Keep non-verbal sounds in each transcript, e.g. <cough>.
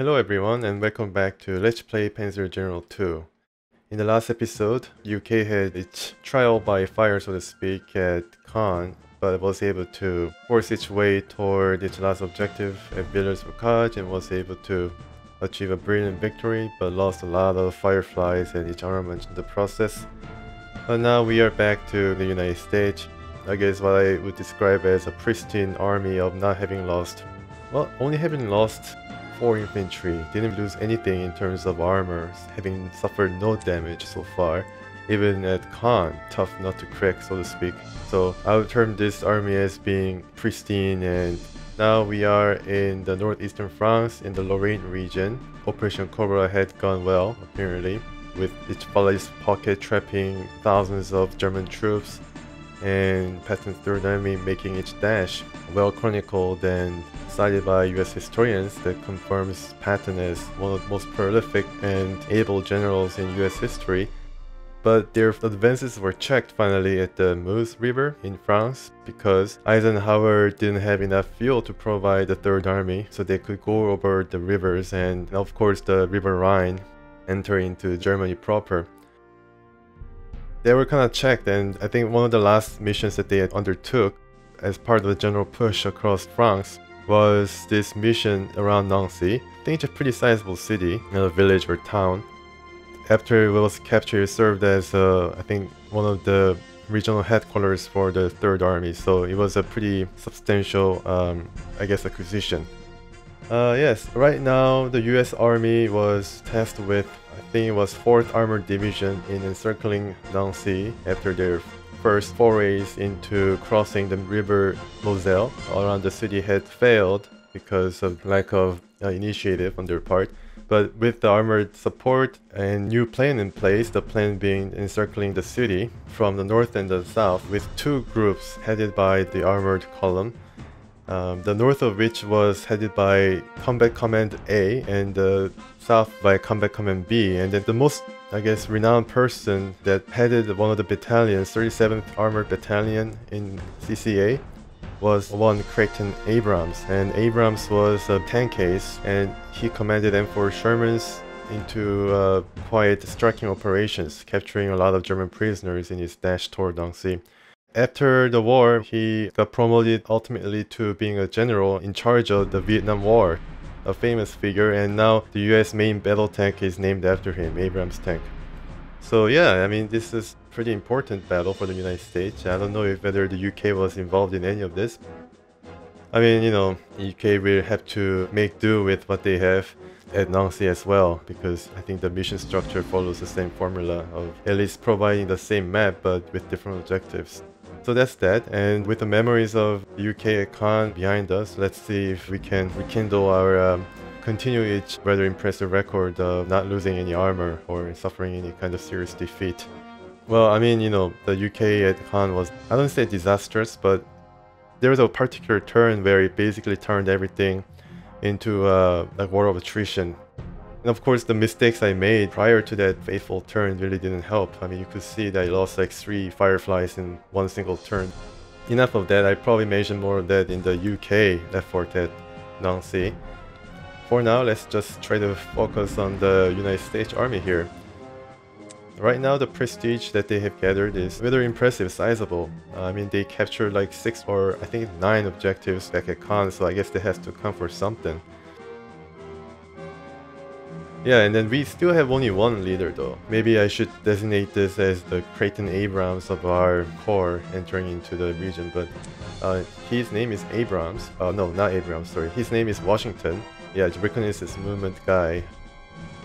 Hello everyone and welcome back to Let's Play Panzer General 2. In the last episode, UK had its trial by fire so to speak at Caen, but was able to force its way toward its last objective at Villers-Bocage and was able to achieve a brilliant victory but lost a lot of fireflies and its armament in the process. But now we are back to the United States. I guess what I would describe as a pristine army of not having lost, well, only having lost 4 infantry, didn't lose anything in terms of armor, having suffered no damage so far. Even at Caen, tough not to crack so to speak. So I would term this army as being pristine and now we are in the northeastern France in the Lorraine region. Operation Cobra had gone well apparently with its Falaise pocket trapping thousands of German troops and Patton's Third Army making its dash, well chronicled and cited by US historians that confirms Patton as one of the most prolific and able generals in US history. But their advances were checked finally at the Meuse River in France because Eisenhower didn't have enough fuel to provide the Third Army so they could go over the rivers and of course the River Rhine enter into Germany proper they were kind of checked and I think one of the last missions that they undertook as part of the general push across France was this mission around Nancy. I think it's a pretty sizable city, not a village or town. After it was captured, it served as uh, I think one of the regional headquarters for the Third Army, so it was a pretty substantial, um, I guess, acquisition. Uh, yes, right now the US Army was tasked with I think it was 4th Armored Division in encircling Nancy after their first forays into crossing the river Moselle around the city had failed because of lack of uh, initiative on their part. But with the armored support and new plan in place, the plan being encircling the city from the north and the south with two groups headed by the armored column, um, the north of which was headed by Combat Command A and the south by Combat Command B. And then the most, I guess, renowned person that headed one of the battalions, 37th Armored Battalion in CCA, was one Creighton Abrams. And Abrams was a tank ace and he commanded M4 Shermans into uh, quite striking operations, capturing a lot of German prisoners in his dash toward Nancy. After the war, he got promoted ultimately to being a general in charge of the Vietnam War, a famous figure, and now the US main battle tank is named after him, Abrams tank. So yeah, I mean, this is pretty important battle for the United States. I don't know if whether the UK was involved in any of this. I mean, you know, UK will have to make do with what they have at Nancy as well because I think the mission structure follows the same formula of at least providing the same map but with different objectives. So that's that. And with the memories of UK Caen behind us, let's see if we can rekindle our um, continue each rather impressive record of not losing any armor or suffering any kind of serious defeat. Well, I mean, you know, the UK at Caen was, I don't say disastrous, but there was a particular turn where it basically turned everything into a like war of attrition and of course, the mistakes I made prior to that fateful turn really didn't help. I mean, you could see that I lost like three fireflies in one single turn. Enough of that, I probably mentioned more of that in the UK effort at Nancy. For now, let's just try to focus on the United States Army here. Right now, the prestige that they have gathered is rather impressive, sizable. I mean, they captured like 6 or I think 9 objectives back at Caen, so I guess they have to come for something. Yeah, and then we still have only one leader though. Maybe I should designate this as the Creighton Abrams of our corps entering into the region, but uh, his name is Abrams. Uh, no, not Abrams, sorry. His name is Washington. Yeah, reconnaissance movement guy.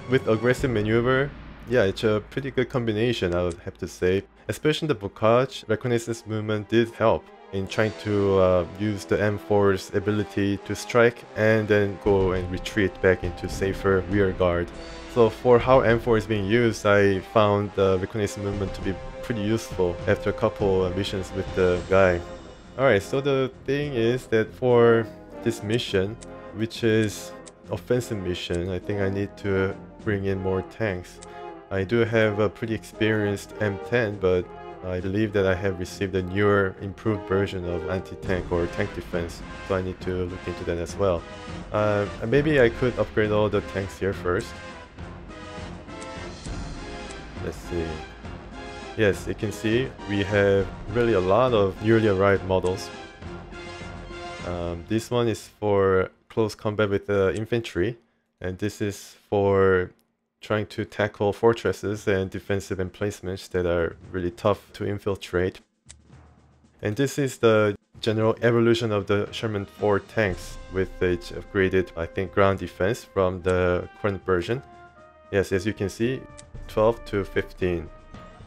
With aggressive maneuver, yeah, it's a pretty good combination, I would have to say. Especially the Bocage, reconnaissance movement did help in trying to uh, use the M4's ability to strike and then go and retreat back into safer rear guard. So for how M4 is being used, I found the reconnaissance movement to be pretty useful after a couple missions with the guy. Alright, so the thing is that for this mission, which is offensive mission, I think I need to bring in more tanks. I do have a pretty experienced M10, but I believe that I have received a newer, improved version of anti-tank or tank defense, so I need to look into that as well. Uh, maybe I could upgrade all the tanks here first. Let's see. Yes, you can see we have really a lot of newly arrived models. Um, this one is for close combat with the infantry, and this is for trying to tackle fortresses and defensive emplacements that are really tough to infiltrate. And this is the general evolution of the Sherman 4 tanks with its upgraded, I think, ground defense from the current version. Yes, as you can see, 12 to 15.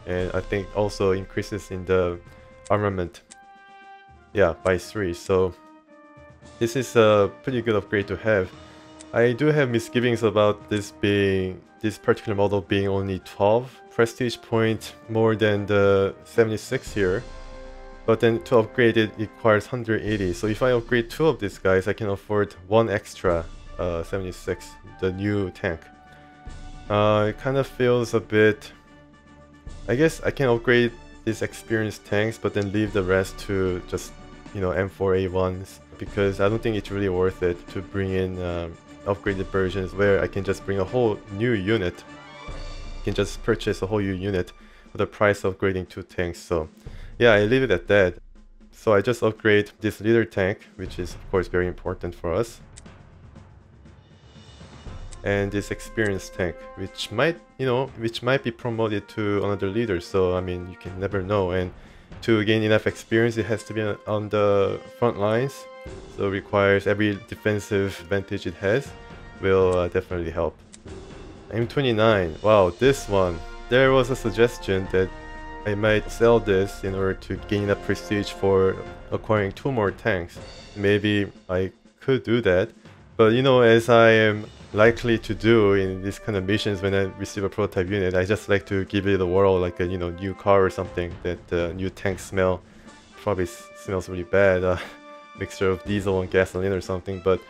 And I think also increases in the armament. Yeah, by 3. So this is a pretty good upgrade to have. I do have misgivings about this being this particular model being only 12 prestige point more than the 76 here. But then to upgrade it, requires 180. So if I upgrade two of these guys, I can afford one extra uh, 76, the new tank. Uh, it kind of feels a bit... I guess I can upgrade these experienced tanks, but then leave the rest to just, you know, M4A1s because I don't think it's really worth it to bring in um, upgraded versions where I can just bring a whole new unit. I can just purchase a whole new unit for the price of upgrading two tanks. So yeah, I leave it at that. So I just upgrade this leader tank, which is of course very important for us. And this experience tank, which might, you know, which might be promoted to another leader. So I mean, you can never know. And to gain enough experience, it has to be on the front lines so requires every defensive advantage it has will uh, definitely help. M29, wow, this one. There was a suggestion that I might sell this in order to gain a prestige for acquiring two more tanks. Maybe I could do that, but you know, as I am likely to do in these kind of missions when I receive a prototype unit, I just like to give it a whirl like a you know new car or something that uh, new tank smell probably smells really bad. Uh, mixture of diesel and gasoline or something. But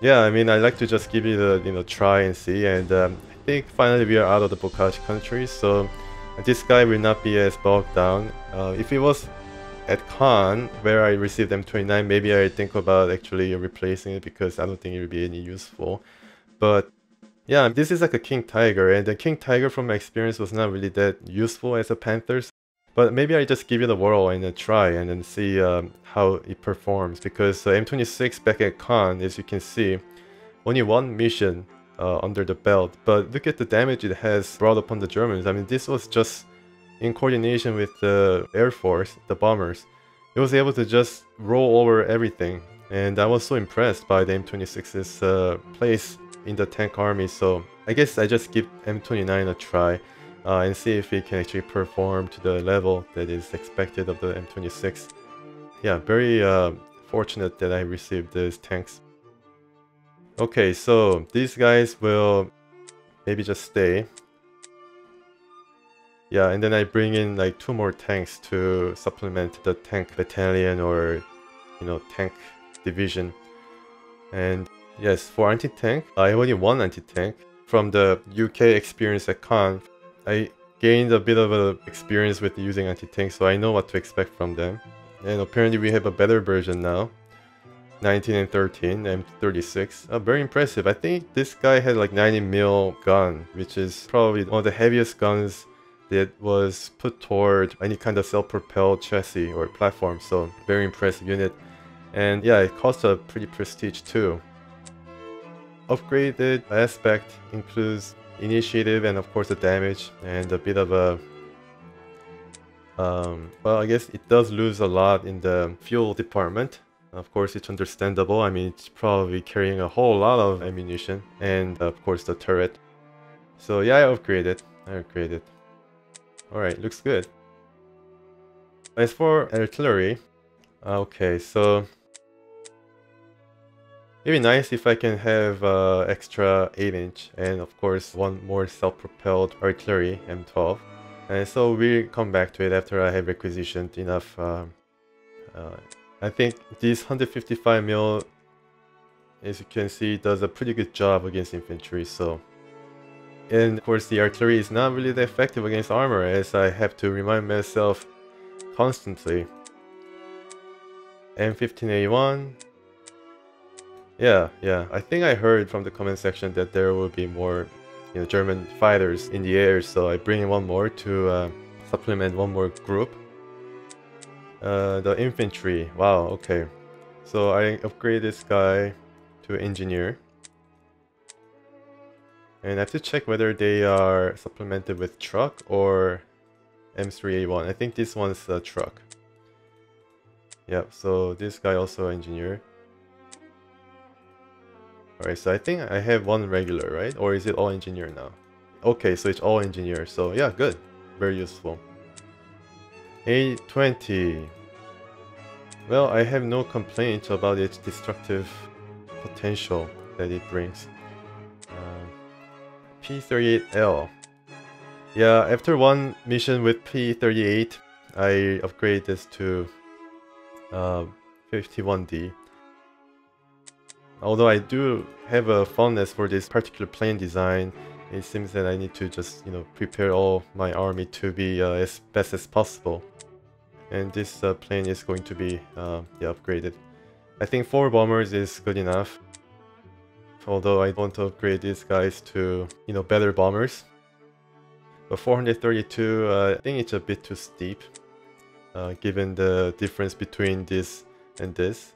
yeah, I mean, I like to just give it a you know try and see. And um, I think finally we are out of the Bocage country, so this guy will not be as bogged down. Uh, if it was at Caen, where I received M29, maybe I think about actually replacing it because I don't think it would be any useful. But yeah, this is like a King Tiger, and the King Tiger from my experience was not really that useful as a Panther, but maybe I just give it a whirl and a try and then see um, how it performs. Because uh, M26 back at Caen, as you can see, only one mission uh, under the belt. But look at the damage it has brought upon the Germans. I mean, this was just in coordination with the Air Force, the bombers. It was able to just roll over everything. And I was so impressed by the M26's uh, place in the tank army. So I guess I just give M29 a try uh, and see if it can actually perform to the level that is expected of the M26. Yeah, very uh, fortunate that I received these tanks. Okay, so these guys will maybe just stay. Yeah, and then I bring in like two more tanks to supplement the tank battalion or, you know, tank division. And yes, for anti-tank, I only one anti-tank. From the UK experience at Caen, I gained a bit of a experience with using anti-tank, so I know what to expect from them. And apparently we have a better version now. 19 and 13, M36. Uh, very impressive. I think this guy had like 90 mil gun, which is probably one of the heaviest guns that was put toward any kind of self-propelled chassis or platform. So very impressive unit. And yeah, it costs a pretty prestige too. Upgraded aspect includes initiative and of course the damage and a bit of a um, well I guess it does lose a lot in the fuel department. Of course it's understandable. I mean it's probably carrying a whole lot of ammunition and of course the turret. So yeah I upgraded. I upgraded. Alright looks good. As for artillery okay so It'd be nice if I can have uh, extra 8-inch and of course one more self-propelled artillery M12. And so we'll come back to it after I have requisitioned enough. Uh, uh, I think this 155mm, as you can see, does a pretty good job against infantry. So, And of course the artillery is not really that effective against armor as I have to remind myself constantly. M15A1. Yeah, yeah. I think I heard from the comment section that there will be more you know, German fighters in the air, so I bring in one more to uh, supplement one more group. Uh, the infantry. Wow, okay. So I upgrade this guy to engineer. And I have to check whether they are supplemented with truck or M3A1. I think this one's a truck. Yep, so this guy also engineer. Alright, so I think I have one regular, right? Or is it all engineer now? Okay, so it's all engineer. So yeah, good. Very useful. A20. Well, I have no complaints about its destructive potential that it brings. P38L. Yeah, after one mission with P38, I upgrade this to uh, 51D. Although I do have a fondness for this particular plane design, it seems that I need to just, you know, prepare all my army to be uh, as best as possible. And this uh, plane is going to be uh, yeah, upgraded. I think 4 bombers is good enough although I want to upgrade these guys to, you know, better bombers. But 432, uh, I think it's a bit too steep, uh, given the difference between this and this.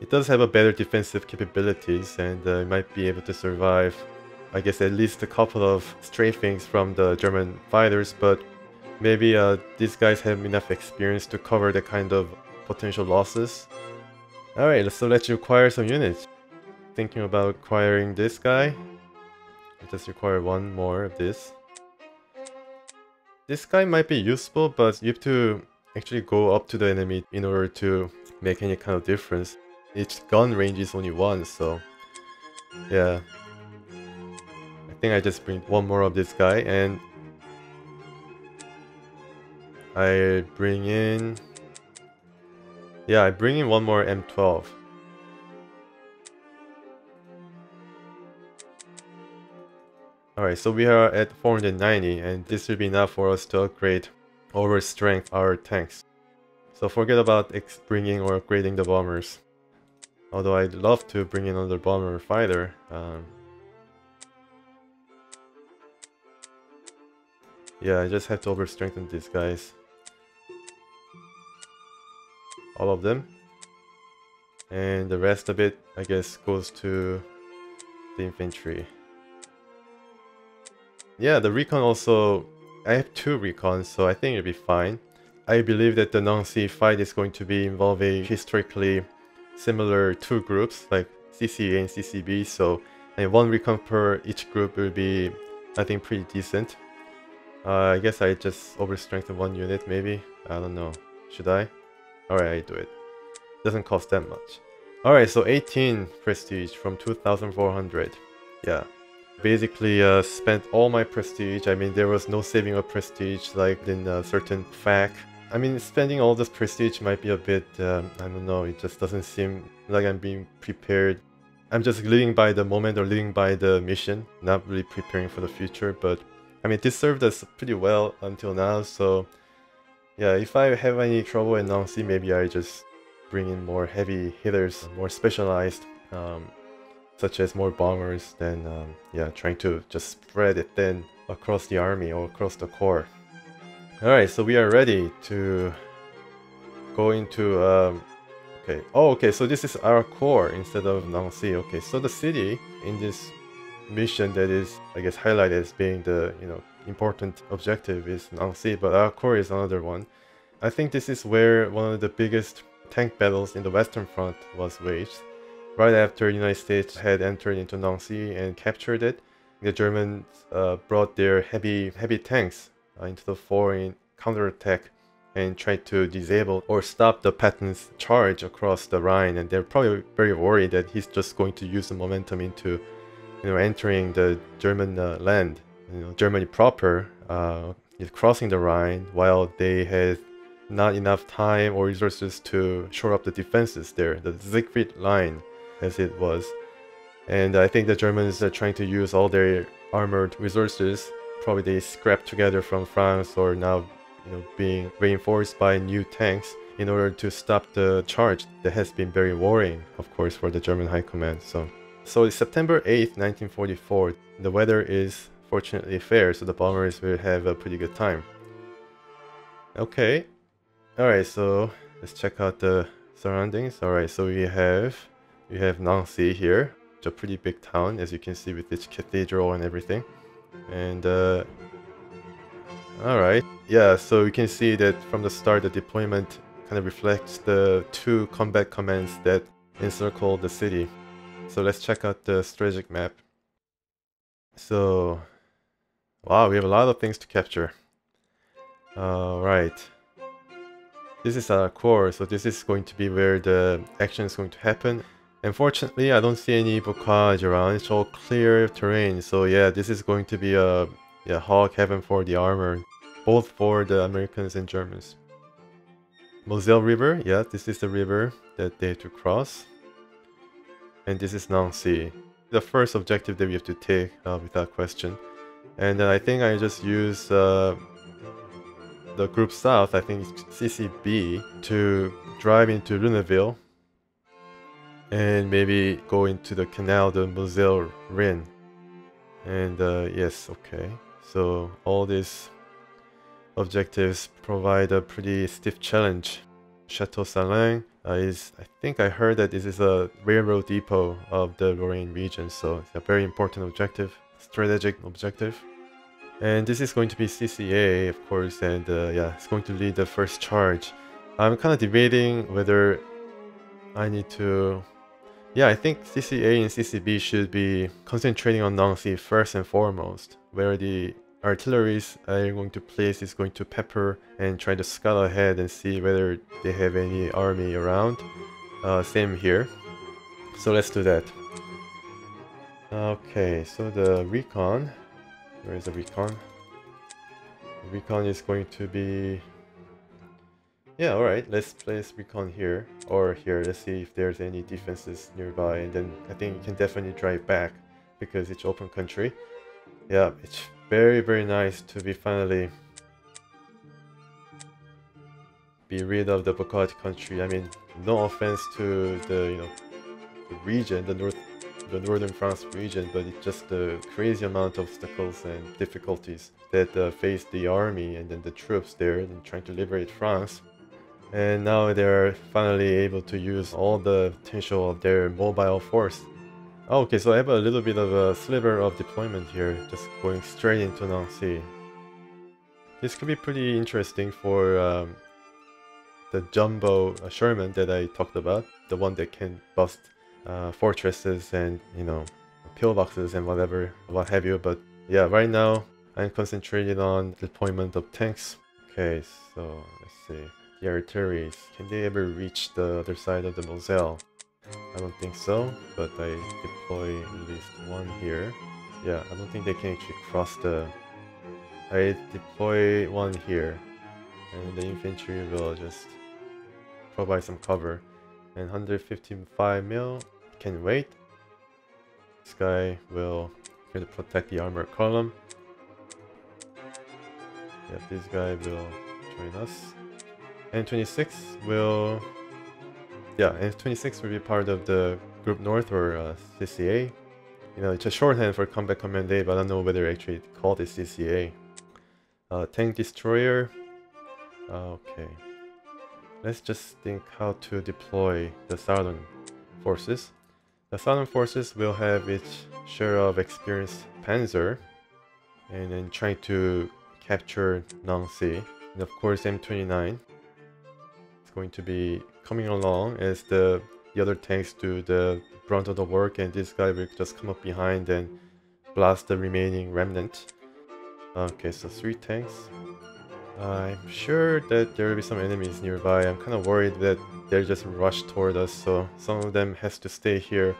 It does have a better defensive capabilities and uh, might be able to survive, I guess, at least a couple of strafings from the German fighters, but maybe uh, these guys have enough experience to cover the kind of potential losses. Alright, so let's acquire some units thinking about acquiring this guy. I just require one more of this. This guy might be useful, but you have to actually go up to the enemy in order to make any kind of difference. Each gun range is only one, so yeah. I think I just bring one more of this guy and I bring in... Yeah, I bring in one more M12. Alright, so we are at 490 and this will be enough for us to upgrade over strength our tanks. So forget about bringing or upgrading the bombers. Although I'd love to bring in another bomber fighter. Um, yeah, I just have to over strengthen these guys. All of them. And the rest of it, I guess, goes to the infantry. Yeah, the recon also... I have two recons, so I think it'll be fine. I believe that the Nancy fight is going to be involving historically similar two groups, like CCA and CCB, so and one recon per each group will be, I think, pretty decent. Uh, I guess I just overstrengthen one unit, maybe? I don't know. Should I? Alright, I do it. Doesn't cost that much. Alright, so 18 prestige from 2400. Yeah basically uh, spent all my prestige. I mean, there was no saving of prestige like in a certain FAQ. I mean, spending all this prestige might be a bit, um, I don't know, it just doesn't seem like I'm being prepared. I'm just living by the moment or living by the mission, not really preparing for the future, but I mean, this served us pretty well until now, so yeah, if I have any trouble in Nancy, maybe I just bring in more heavy hitters, more specialized. Um, such as more bombers than um, yeah trying to just spread it thin across the army or across the corps. Alright, so we are ready to go into um, okay. Oh okay so this is our core instead of Nancy okay so the city in this mission that is I guess highlighted as being the you know important objective is Nancy but our core is another one. I think this is where one of the biggest tank battles in the western front was waged. Right after the United States had entered into Nancy and captured it, the Germans uh, brought their heavy heavy tanks into the foreign counterattack and try to disable or stop the Patton's charge across the Rhine. And they're probably very worried that he's just going to use the momentum into, you know, entering the German uh, land. You know, Germany proper uh, is crossing the Rhine while they had not enough time or resources to shore up the defenses there. The Siegfried line as it was. And I think the Germans are trying to use all their armored resources. Probably they scrapped together from France or now you know being reinforced by new tanks in order to stop the charge that has been very worrying, of course, for the German High Command. So, so it's September 8th, 1944. The weather is fortunately fair, so the bombers will have a pretty good time. Okay, all right. So let's check out the surroundings. All right, so we have we have Nancy here. It's a pretty big town, as you can see, with its cathedral and everything. And uh, all right, yeah. So you can see that from the start, the deployment kind of reflects the two combat commands that encircle the city. So let's check out the strategic map. So, wow, we have a lot of things to capture. Alright. This is our core, so this is going to be where the action is going to happen. Unfortunately, I don't see any bocage around. It's all clear terrain. So yeah, this is going to be a yeah, hog heaven for the armor, both for the Americans and Germans. Moselle River, yeah, this is the river that they have to cross. And this is Nancy. The first objective that we have to take uh, without question. And then I think I just use uh, the group south, I think CCB, to drive into Lunéville and maybe go into the Canal de Moselle Rhin. And uh, yes, okay. So all these objectives provide a pretty stiff challenge. Chateau Salins uh, is, I think I heard that this is a railroad depot of the Lorraine region, so it's a very important objective, strategic objective. And this is going to be CCA, of course, and uh, yeah, it's going to lead the first charge. I'm kind of debating whether I need to yeah, I think CCA and CCB should be concentrating on Nancy first and foremost, where the artilleries are going to place is going to pepper and try to scout ahead and see whether they have any army around. Uh, same here. So let's do that. Okay, so the recon, where is the recon? Recon is going to be yeah, alright, let's place recon here, or here, let's see if there's any defenses nearby, and then I think you can definitely drive back, because it's open country. Yeah, it's very, very nice to be finally be rid of the Bocage country. I mean, no offense to the, you know, the region, the north, the northern France region, but it's just the crazy amount of obstacles and difficulties that uh, face the army and then the troops there in trying to liberate France and now they're finally able to use all the potential of their mobile force. Oh, okay, so I have a little bit of a sliver of deployment here, just going straight into Nancy. This could be pretty interesting for um, the jumbo Sherman that I talked about, the one that can bust uh, fortresses and, you know, pillboxes and whatever, what have you, but yeah, right now I'm concentrated on deployment of tanks. Okay, so let's see the. Can they ever reach the other side of the Moselle? I don't think so, but I deploy at least one here. Yeah, I don't think they can actually cross the... I deploy one here, and the infantry will just provide some cover. And 155 mil can wait. This guy will to protect the armor column. Yeah, this guy will join us. M26 will... Yeah, M26 will be part of the Group North or uh, CCA. You know, it's a shorthand for Combat Command A, but I don't know whether actually called it CCA. Uh, tank Destroyer. Okay. Let's just think how to deploy the Southern forces. The Southern forces will have its share of experienced Panzer and then trying to capture Nancy. And of course M29 going to be coming along as the, the other tanks do the brunt of the work and this guy will just come up behind and blast the remaining remnant. Okay, so three tanks. I'm sure that there will be some enemies nearby. I'm kind of worried that they'll just rush toward us, so some of them has to stay here.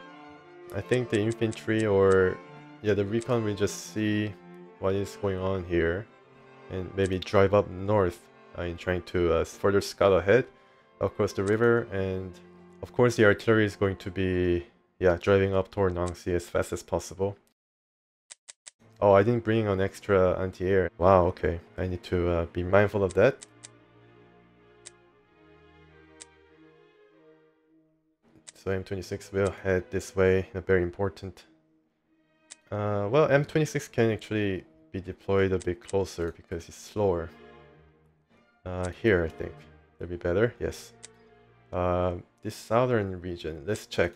I think the infantry or yeah, the recon will just see what is going on here and maybe drive up north uh, in trying to uh, further scout ahead across the river and of course the artillery is going to be yeah driving up toward Nancy as fast as possible. Oh, I didn't bring an extra anti-air. Wow, okay. I need to uh, be mindful of that. So M26 will head this way, very important. Uh, well, M26 can actually be deployed a bit closer because it's slower. Uh, here, I think. That'd be better, yes. Uh, this southern region, let's check.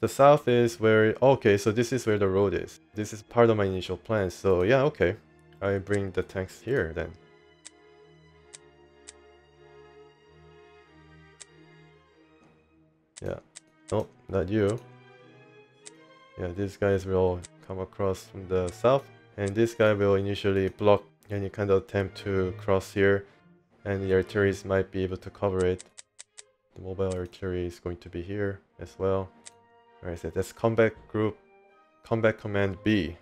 The south is where, okay, so this is where the road is. This is part of my initial plan, so yeah, okay. I bring the tanks here then. Yeah, no, not you. Yeah, these guys will come across from the south, and this guy will initially block any kind of attempt to cross here, and the artillery might be able to cover it. The mobile artillery is going to be here as well. Alright, so that's combat group, combat command B.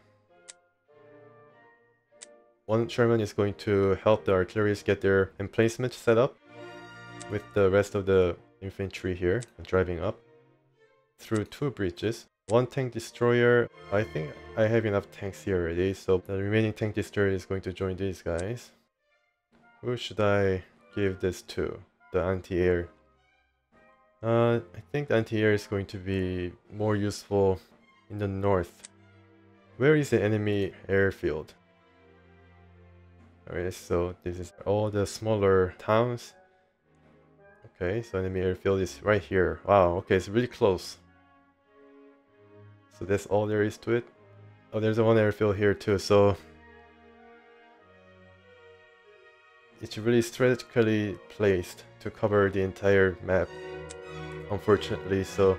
One Sherman is going to help the artilleries get their emplacement set up with the rest of the infantry here driving up through two bridges. One tank destroyer, I think I have enough tanks here already, so the remaining tank destroyer is going to join these guys. Who should I give this to? The anti-air uh, I think the anti-air is going to be more useful in the north. Where is the enemy airfield? Alright, so this is all the smaller towns. Okay, so enemy airfield is right here. Wow, okay, it's really close. So that's all there is to it. Oh, there's one airfield here too, so... It's really strategically placed to cover the entire map unfortunately, so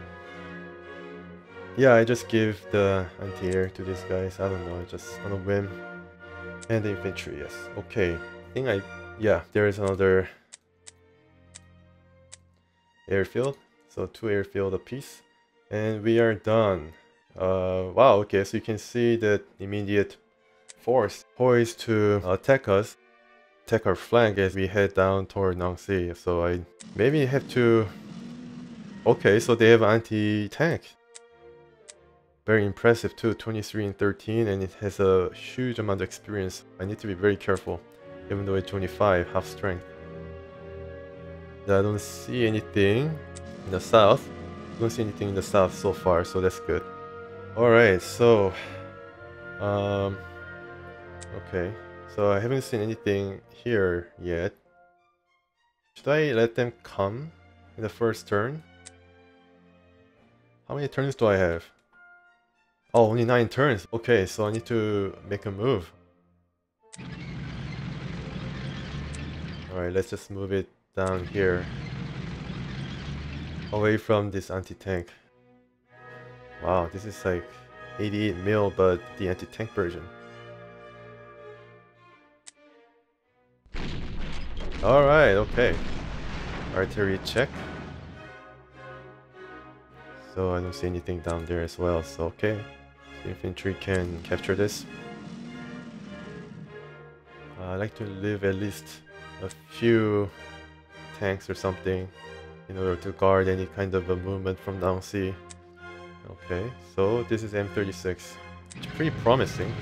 yeah, I just give the anti-air to these guys. I don't know, just on a whim. And the infantry, yes. Okay, I think I, yeah, there is another airfield. So two airfield apiece. And we are done. Uh, wow, okay, so you can see that immediate force poised to attack us. Attack our flank as we head down toward Nancy. So I maybe have to Okay, so they have anti-tank. Very impressive too, 23 and 13, and it has a huge amount of experience. I need to be very careful, even though it's 25, half strength. I don't see anything in the south. Don't see anything in the south so far, so that's good. Alright, so... Um... Okay, so I haven't seen anything here yet. Should I let them come in the first turn? How many turns do I have? Oh, only 9 turns. Okay, so I need to make a move. Alright, let's just move it down here. Away from this anti-tank. Wow, this is like 88 mil, but the anti-tank version. Alright, okay. Artillery check. So I don't see anything down there as well, so okay. So infantry can capture this. Uh, I like to leave at least a few tanks or something in order to guard any kind of a movement from down sea. Okay, so this is M36. It's pretty promising.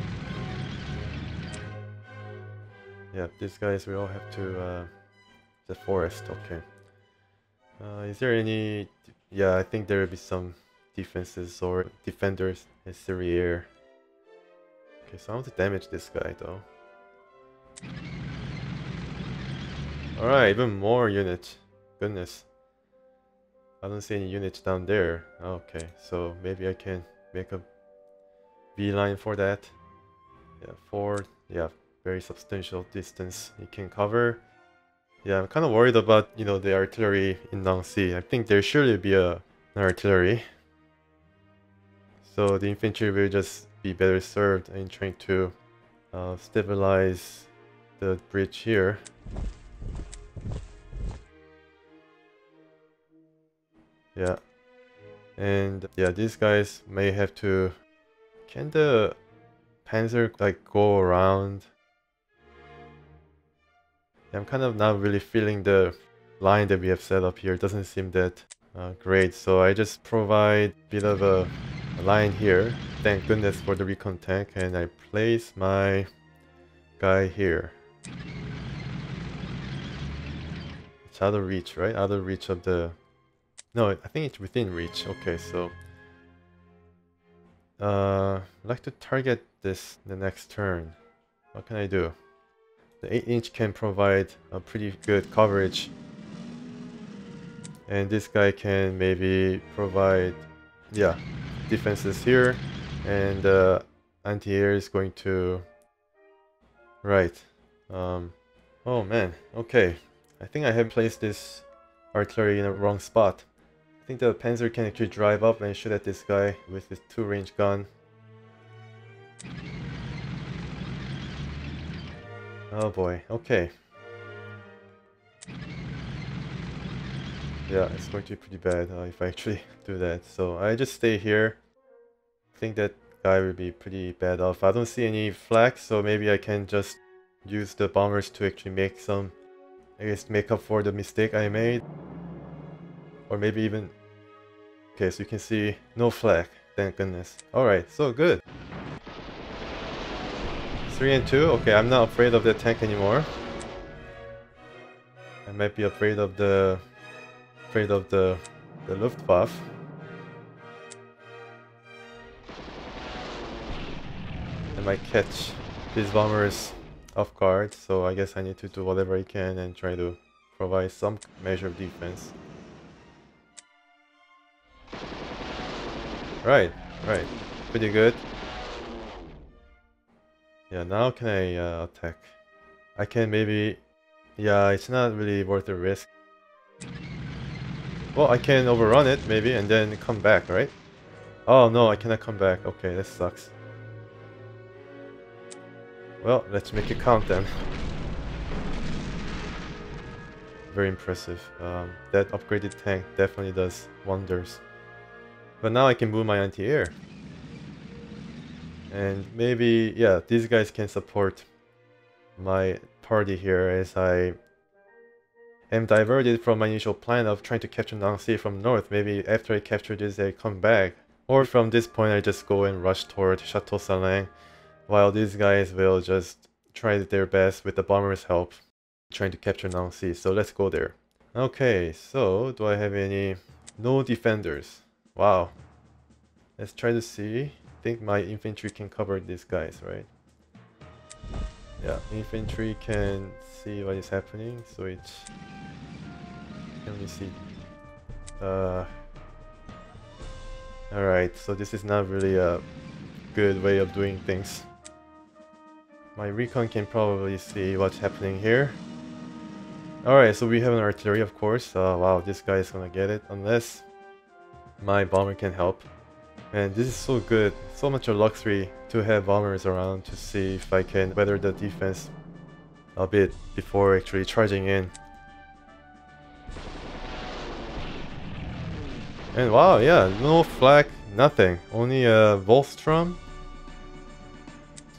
Yeah, these guys we all have to uh, the forest. Okay. Uh, is there any yeah, I think there will be some defenses or defenders in Syria. Okay, so I want to damage this guy though. Alright, even more units. Goodness. I don't see any units down there. Okay, so maybe I can make a V-line for that. Yeah, four, yeah, very substantial distance it can cover. Yeah, I'm kind of worried about, you know, the artillery in Nancy. I think there surely be a, an artillery. So the infantry will just be better served in trying to uh, stabilize the bridge here. Yeah. And yeah, these guys may have to... Can the Panzer like go around I'm kind of not really feeling the line that we have set up here. It doesn't seem that uh, great. So I just provide a bit of a, a line here thank goodness for the recon tank and I place my guy here. It's out of reach, right? Out of reach of the... No, I think it's within reach. Okay, so... Uh, I'd like to target this the next turn. What can I do? The 8 inch can provide a pretty good coverage. And this guy can maybe provide, yeah, defenses here. And uh, anti-air is going to... Right. Um, oh man, okay. I think I have placed this artillery in the wrong spot. I think the Panzer can actually drive up and shoot at this guy with his two-range gun. Oh boy, okay. Yeah, it's going to be pretty bad uh, if I actually <laughs> do that. So I just stay here. I think that guy will be pretty bad off. I don't see any flak, so maybe I can just use the bombers to actually make some, I guess, make up for the mistake I made. Or maybe even... Okay, so you can see no flak. thank goodness. Alright, so good. 3 and 2? Okay, I'm not afraid of the tank anymore. I might be afraid of the... afraid of the... the Luftwaffe. I might catch these bombers off guard, so I guess I need to do whatever I can and try to provide some measure of defense. Right, right. Pretty good. Yeah, now can I uh, attack? I can maybe... Yeah, it's not really worth the risk. Well, I can overrun it, maybe, and then come back, right? Oh no, I cannot come back. Okay, this sucks. Well, let's make it count then. <laughs> Very impressive. Um, that upgraded tank definitely does wonders. But now I can move my anti-air. And maybe, yeah, these guys can support my party here as I am diverted from my initial plan of trying to capture Nancy from north. Maybe after I capture this, I come back. Or from this point, I just go and rush toward Chateau Salin, while these guys will just try their best with the bomber's help, trying to capture Nancy. So let's go there. Okay, so do I have any... No defenders. Wow. Let's try to see think my infantry can cover these guys, right? Yeah, infantry can see what is happening, so it's... Let me see. Uh, Alright, so this is not really a good way of doing things. My recon can probably see what's happening here. Alright, so we have an artillery, of course. Uh, wow, this guy is gonna get it, unless my bomber can help. And this is so good, so much of luxury to have bombers around to see if I can weather the defense a bit before actually charging in. And wow, yeah, no flak, nothing. Only a Volkssturm.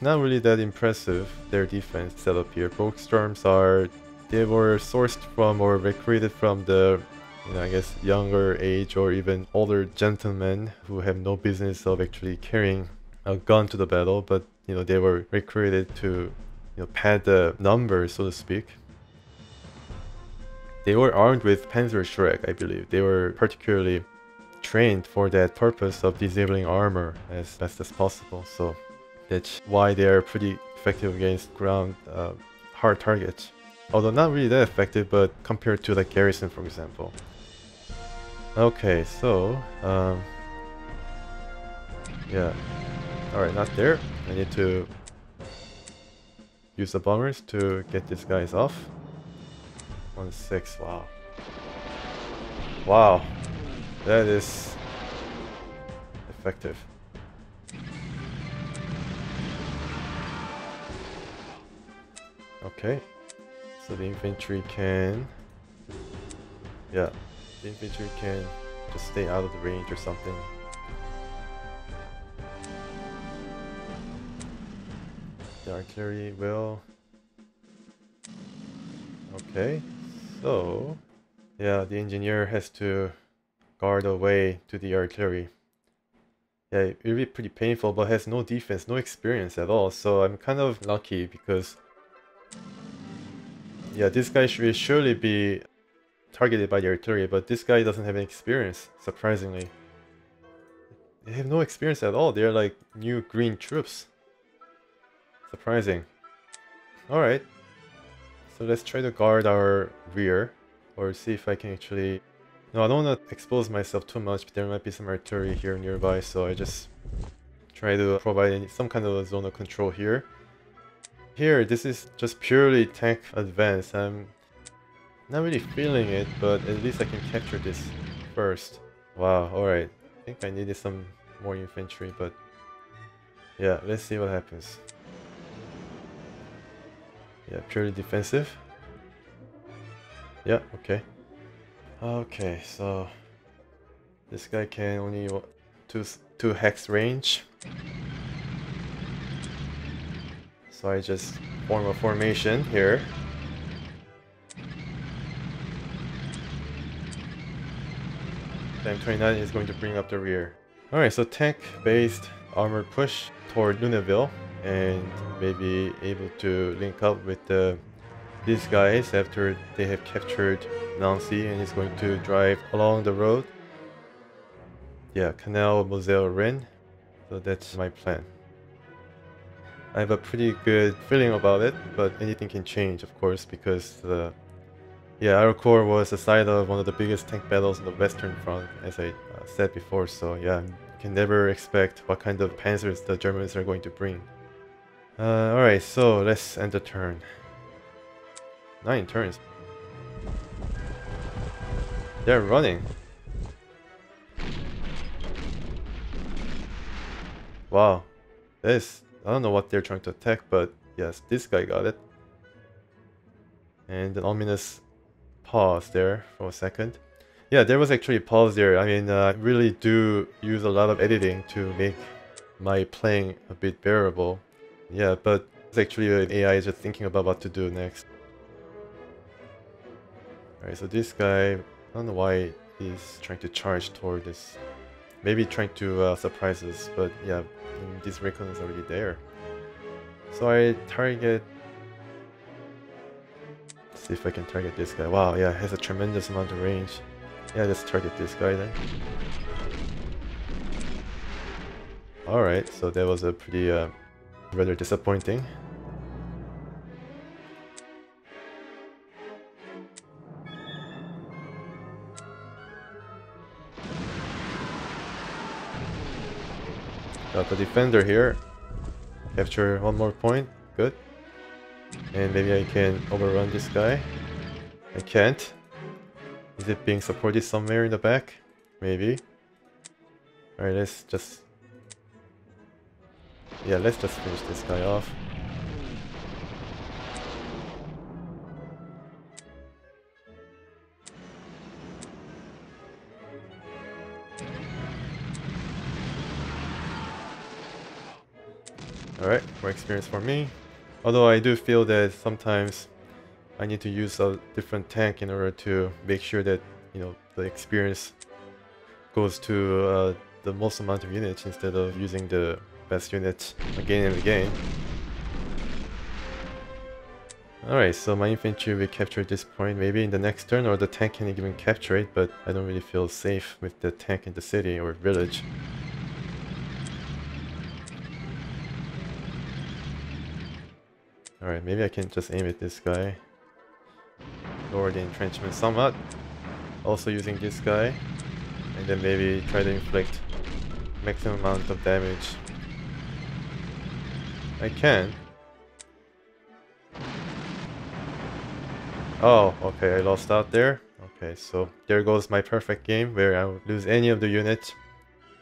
Not really that impressive, their defense setup here. Volkssturms are, they were sourced from or recruited from the you know, I guess younger age or even older gentlemen who have no business of actually carrying a gun to the battle, but you know they were recruited to you know pad the numbers, so to speak. They were armed with Panzerschreck, I believe. They were particularly trained for that purpose of disabling armor as best as possible. So that's why they are pretty effective against ground uh, hard targets. Although not really that effective, but compared to like Garrison, for example. Okay, so, um, yeah. Alright, not there. I need to use the bombers to get these guys off. 1-6, wow. Wow. That is effective. Okay. So the infantry can... Yeah, the infantry can just stay out of the range or something. The artillery will... Okay, so... Yeah, the engineer has to guard away to the artillery. yeah, it will be pretty painful, but has no defense, no experience at all. So I'm kind of lucky because yeah, this guy should surely be targeted by the artillery, but this guy doesn't have any experience, surprisingly. They have no experience at all. They're like new green troops. Surprising. Alright. So let's try to guard our rear. Or see if I can actually... No, I don't want to expose myself too much, but there might be some artillery here nearby, so I just try to provide some kind of a zone of control here. Here, this is just purely tank advance. I'm not really feeling it, but at least I can capture this first. Wow, alright. I think I needed some more infantry, but yeah, let's see what happens. Yeah, purely defensive. Yeah, okay. Okay, so this guy can only two two hex range. So I just form a formation here. M29 is going to bring up the rear. Alright, so tank-based armored push toward Luneville and maybe able to link up with the, these guys after they have captured Nancy and he's going to drive along the road. Yeah, Canal Moselle Rennes. So that's my plan. I have a pretty good feeling about it, but anything can change, of course, because the yeah, Arracourt was the site of one of the biggest tank battles on the Western Front, as I uh, said before. So yeah, you can never expect what kind of panzers the Germans are going to bring. Uh, Alright, so let's end the turn. Nine turns. They're running. Wow. This I don't know what they're trying to attack, but yes, this guy got it. And an ominous pause there for a second. Yeah, there was actually a pause there. I mean, uh, I really do use a lot of editing to make my playing a bit bearable. Yeah, but it's actually an AI just thinking about what to do next. Alright, so this guy, I don't know why he's trying to charge toward this. Maybe trying to uh, surprise us, but yeah, this recon is already there. So I target... See if I can target this guy. Wow, yeah, has a tremendous amount of range. Yeah, let's target this guy then. Alright, so that was a pretty, uh, rather disappointing. Got the defender here. Capture one more point. Good. And maybe I can overrun this guy. I can't. Is it being supported somewhere in the back? Maybe. Alright, let's just... Yeah, let's just finish this guy off. Alright, more experience for me. Although I do feel that sometimes I need to use a different tank in order to make sure that, you know, the experience goes to uh, the most amount of units instead of using the best units again and again. Alright, so my infantry will capture this point maybe in the next turn or the tank can even capture it, but I don't really feel safe with the tank in the city or village. Alright, maybe I can just aim at this guy. Lower the entrenchment somewhat. Also using this guy. And then maybe try to inflict maximum amount of damage. I can. Oh, okay, I lost out there. Okay, so there goes my perfect game where I would lose any of the units.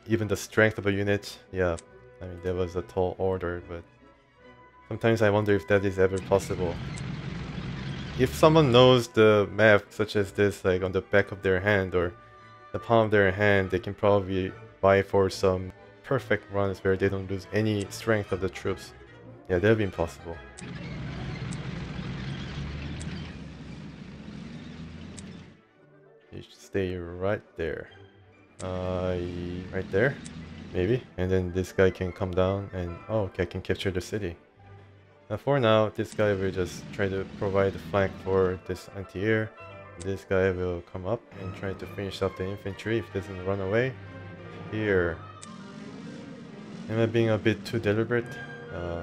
Even the strength of a unit. Yeah, I mean, that was a tall order, but Sometimes I wonder if that is ever possible. If someone knows the map such as this like on the back of their hand or the palm of their hand, they can probably buy for some perfect runs where they don't lose any strength of the troops. Yeah, that would be impossible. You should stay right there. Uh, right there. maybe. And then this guy can come down and, oh, okay, I can capture the city. Now for now, this guy will just try to provide the flank for this anti-air. This guy will come up and try to finish up the infantry if doesn't run away. Here. Am I being a bit too deliberate? Uh,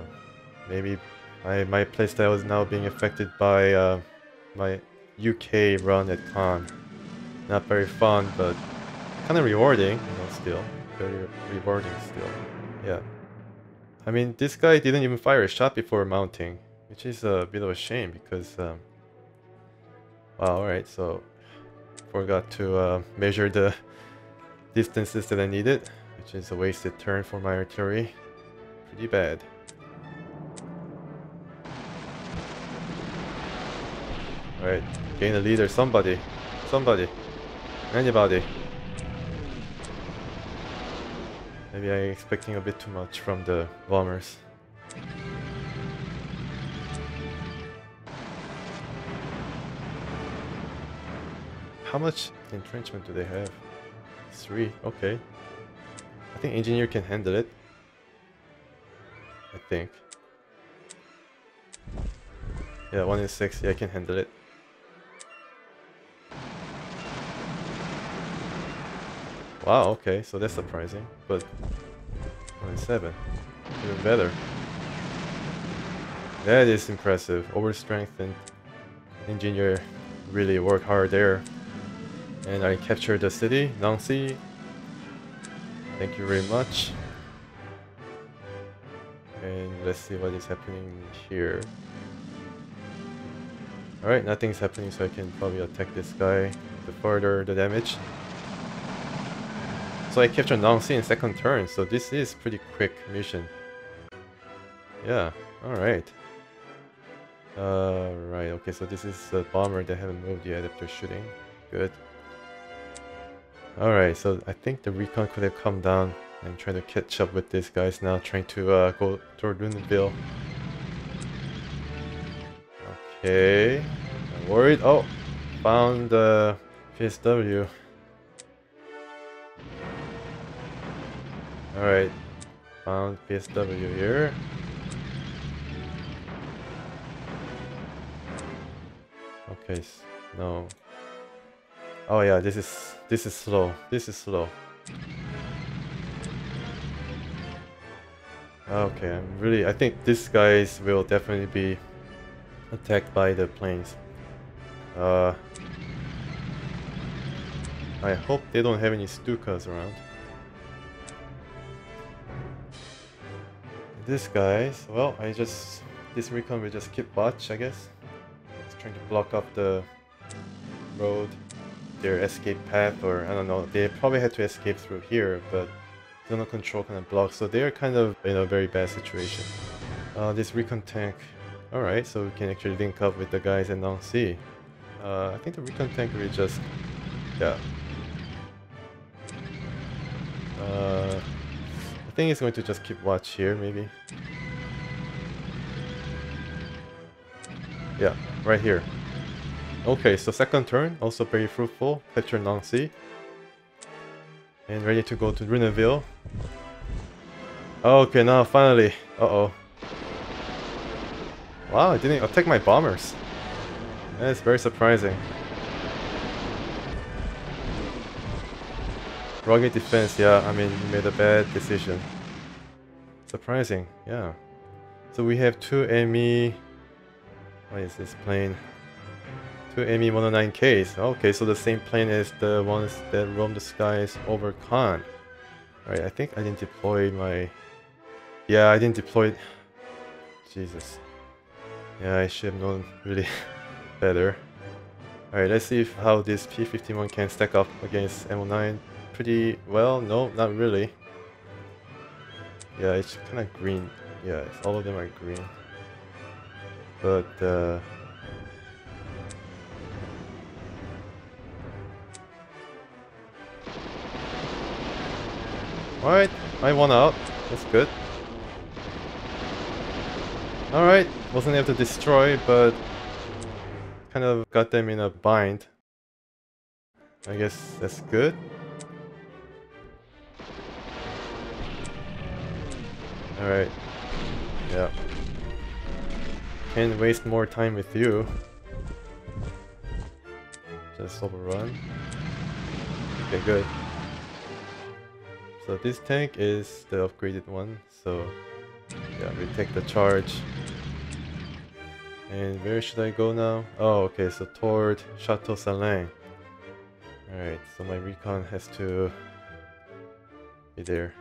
maybe I, my playstyle is now being affected by uh, my UK run at Caen. Not very fun, but kind of rewarding, you know, still. Very rewarding still. Yeah. I mean, this guy didn't even fire a shot before mounting, which is a bit of a shame because... Um, wow, alright, so... Forgot to uh, measure the distances that I needed, which is a wasted turn for my artillery. Pretty bad. Alright, gain a leader, somebody. Somebody. Anybody. Maybe I'm expecting a bit too much from the bombers. How much entrenchment do they have? Three, okay. I think engineer can handle it. I think. Yeah, one is six, yeah, I can handle it. Wow, okay, so that's surprising, but 1 in 7, even better. That is impressive. Overstrength and engineer really work hard there. And I captured the city, Nancy. Thank you very much. And let's see what is happening here. Alright, nothing's happening so I can probably attack this guy to further the damage. So I captured Nancy in second turn, so this is pretty quick mission. Yeah, alright. Uh, right, okay, so this is a bomber that haven't moved yet after shooting. Good. Alright, so I think the recon could have come down and trying to catch up with these guys now, trying to uh, go toward Luneville. Okay, I'm worried. Oh, found the uh, PSW. Alright, found PSW here. Okay, no. Oh yeah, this is this is slow. This is slow. Okay, I'm really I think these guys will definitely be attacked by the planes. Uh I hope they don't have any Stukas around. This guys, well, I just, this recon will just keep watch, I guess. It's trying to block up the road, their escape path, or I don't know, they probably had to escape through here, but zone control kind of blocks, so they're kind of in a very bad situation. Uh, this recon tank, alright, so we can actually link up with the guys at Nancy. Uh, I think the recon tank will just, yeah. Uh, think it's going to just keep watch here, maybe. Yeah, right here. Okay, so second turn, also very fruitful. Capture Nancy. And ready to go to Luneville. Okay, now finally. Uh-oh. Wow, it didn't attack my bombers. That's very surprising. Rugged defense, yeah, I mean, made a bad decision. Surprising, yeah. So we have two ME... What is this plane? Two ME 109Ks. Okay, so the same plane as the ones that roam the skies over Caen. Alright, I think I didn't deploy my... Yeah, I didn't deploy... Jesus. Yeah, I should have known really <laughs> better. Alright, let's see if, how this P-51 can stack up against M09 pretty well. No, not really. Yeah, it's kind of green. Yeah, all of them are green. But, uh... Alright, I won out. That's good. Alright, wasn't able to destroy, but kind of got them in a bind. I guess that's good. Alright. Yeah. Can't waste more time with you. Just overrun. Okay, good. So this tank is the upgraded one, so yeah, we take the charge. And where should I go now? Oh, okay, so toward Chateau-Salins. Alright, so my recon has to be there.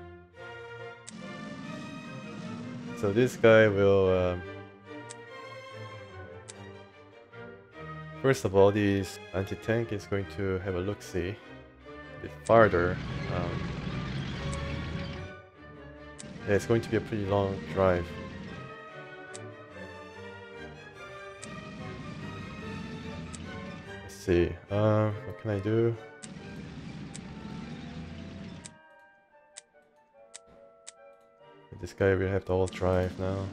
So this guy will... Um, first of all, this anti-tank is going to have a look-see a bit farther. Um, yeah, it's going to be a pretty long drive. Let's see. Uh, what can I do? This guy will have the whole drive now.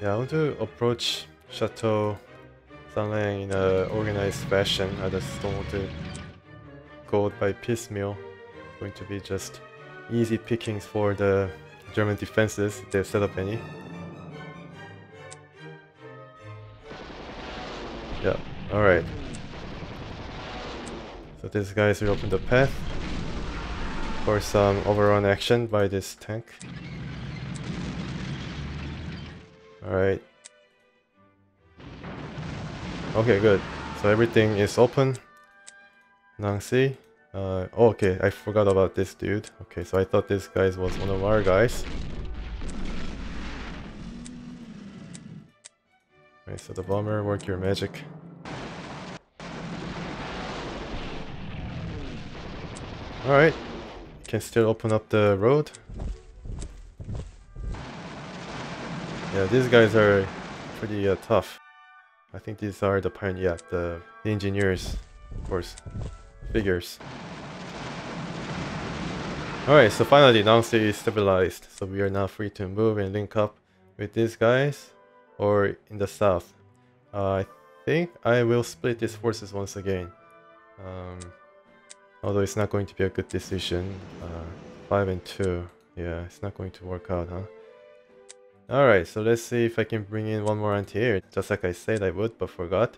Yeah, I want to approach Chateau Salin in an organized fashion. I just don't want to go by piecemeal. It's going to be just easy pickings for the German defenses if they set up any. Yeah, alright. So these guys will open the path for some overrun action by this tank. Alright. Okay, good. So everything is open. Nancy. Uh, oh, okay, I forgot about this dude. Okay, so I thought this guy was one of our guys. So the bomber, work your magic. Alright, can still open up the road. Yeah, these guys are pretty uh, tough. I think these are the pioneer, yeah, the engineers, of course, figures. Alright, so finally Nancy is stabilized, so we are now free to move and link up with these guys, or in the south. Uh, I think I will split these forces once again. Um, although it's not going to be a good decision. Uh, 5 and 2, yeah, it's not going to work out, huh? Alright, so let's see if I can bring in one more anti-air, just like I said I would, but forgot.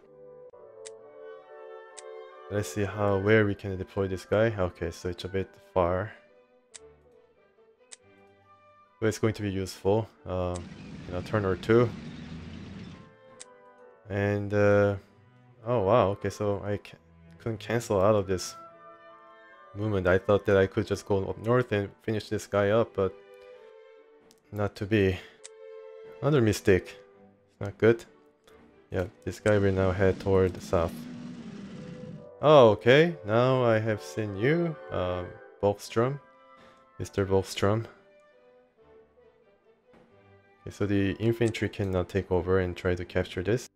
Let's see how where we can deploy this guy. Okay, so it's a bit far. But it's going to be useful. Um, you know, turn or two. And, uh, oh wow, okay, so I ca couldn't cancel out of this movement. I thought that I could just go up north and finish this guy up, but not to be. Another mistake. Not good. Yeah, this guy will now head toward the south. Oh, okay. Now I have seen you, uh. Mr. Volkssturm. Okay, so the infantry can now take over and try to capture this.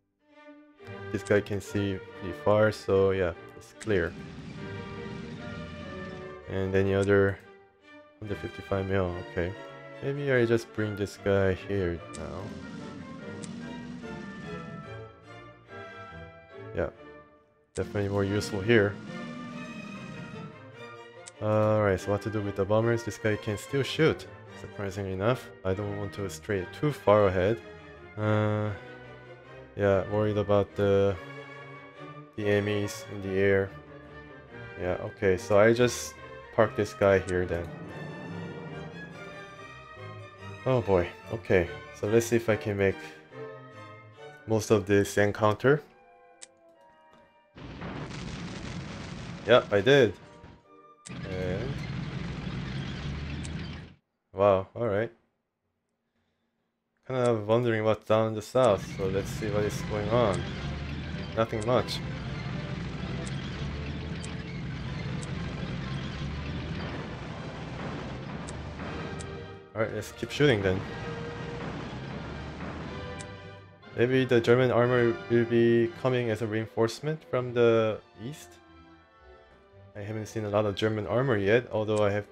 This guy can see pretty far, so yeah, it's clear. And any other 155 mil, okay. Maybe I just bring this guy here now. Yeah, definitely more useful here. Alright, so what to do with the bombers? This guy can still shoot, surprisingly enough. I don't want to stray too far ahead. Uh, yeah, worried about the, the enemies in the air. Yeah, okay, so I just park this guy here then. Oh boy, okay. So let's see if I can make most of this encounter. Yep, I did. And... Wow, alright. Kind of wondering what's down in the south, so let's see what is going on. Nothing much. Alright, let's keep shooting then. Maybe the German armor will be coming as a reinforcement from the east? I haven't seen a lot of German armor yet, although I have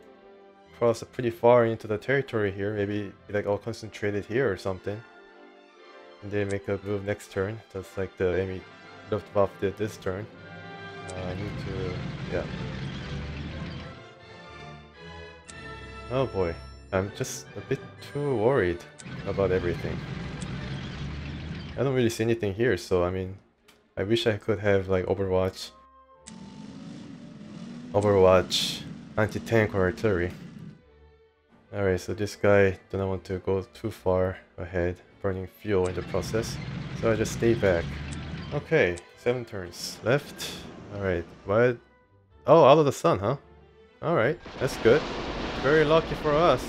crossed pretty far into the territory here. Maybe like all concentrated here or something. And they make a move next turn, just like the enemy Luftwaffe did this turn. Uh, I need to... yeah. Oh boy, I'm just a bit too worried about everything. I don't really see anything here, so I mean, I wish I could have like Overwatch, Overwatch, anti-tank or artillery. Alright, so this guy do not want to go too far ahead, burning fuel in the process. So I just stay back. Okay, seven turns left. Alright, what? Oh, out of the sun, huh? Alright, that's good. Very lucky for us.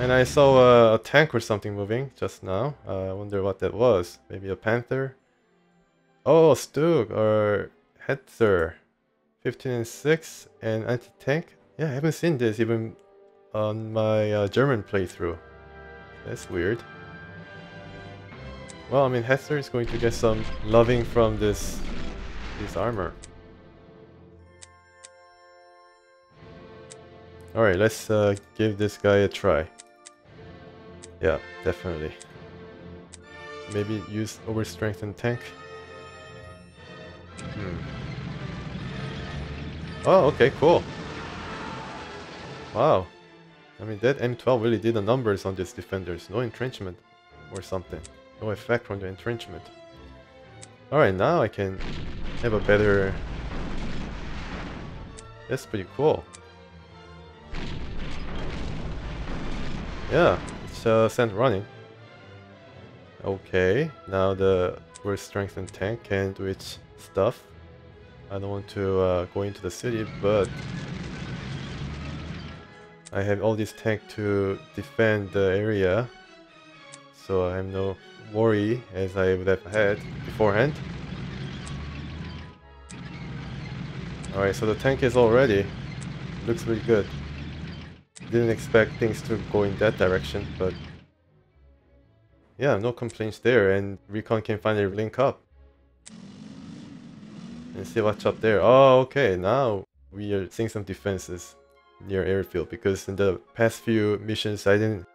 And I saw uh, a tank or something moving just now. Uh, I wonder what that was. Maybe a panther? Oh, Stug or Hetzer. 15 and 6 and anti-tank. Yeah, I haven't seen this even on my uh, German playthrough. That's weird. Well, I mean, Hetzer is going to get some loving from this, this armor. Alright, let's uh, give this guy a try. Yeah, definitely. Maybe use overstrengthened tank. Hmm. Oh, okay, cool. Wow. I mean, that M12 really did the numbers on these defenders. No entrenchment or something. No effect from the entrenchment. Alright, now I can have a better... That's pretty cool. Yeah, it's uh, sent running. Okay, now the very strengthened tank can do its stuff. I don't want to uh, go into the city, but I have all these tank to defend the area, so I have no worry as I would have had beforehand. Alright, so the tank is all ready. Looks really good. Didn't expect things to go in that direction, but yeah, no complaints there, and Recon can finally link up. And see what's up there. Oh, okay, now we are seeing some defenses near airfield because in the past few missions I didn't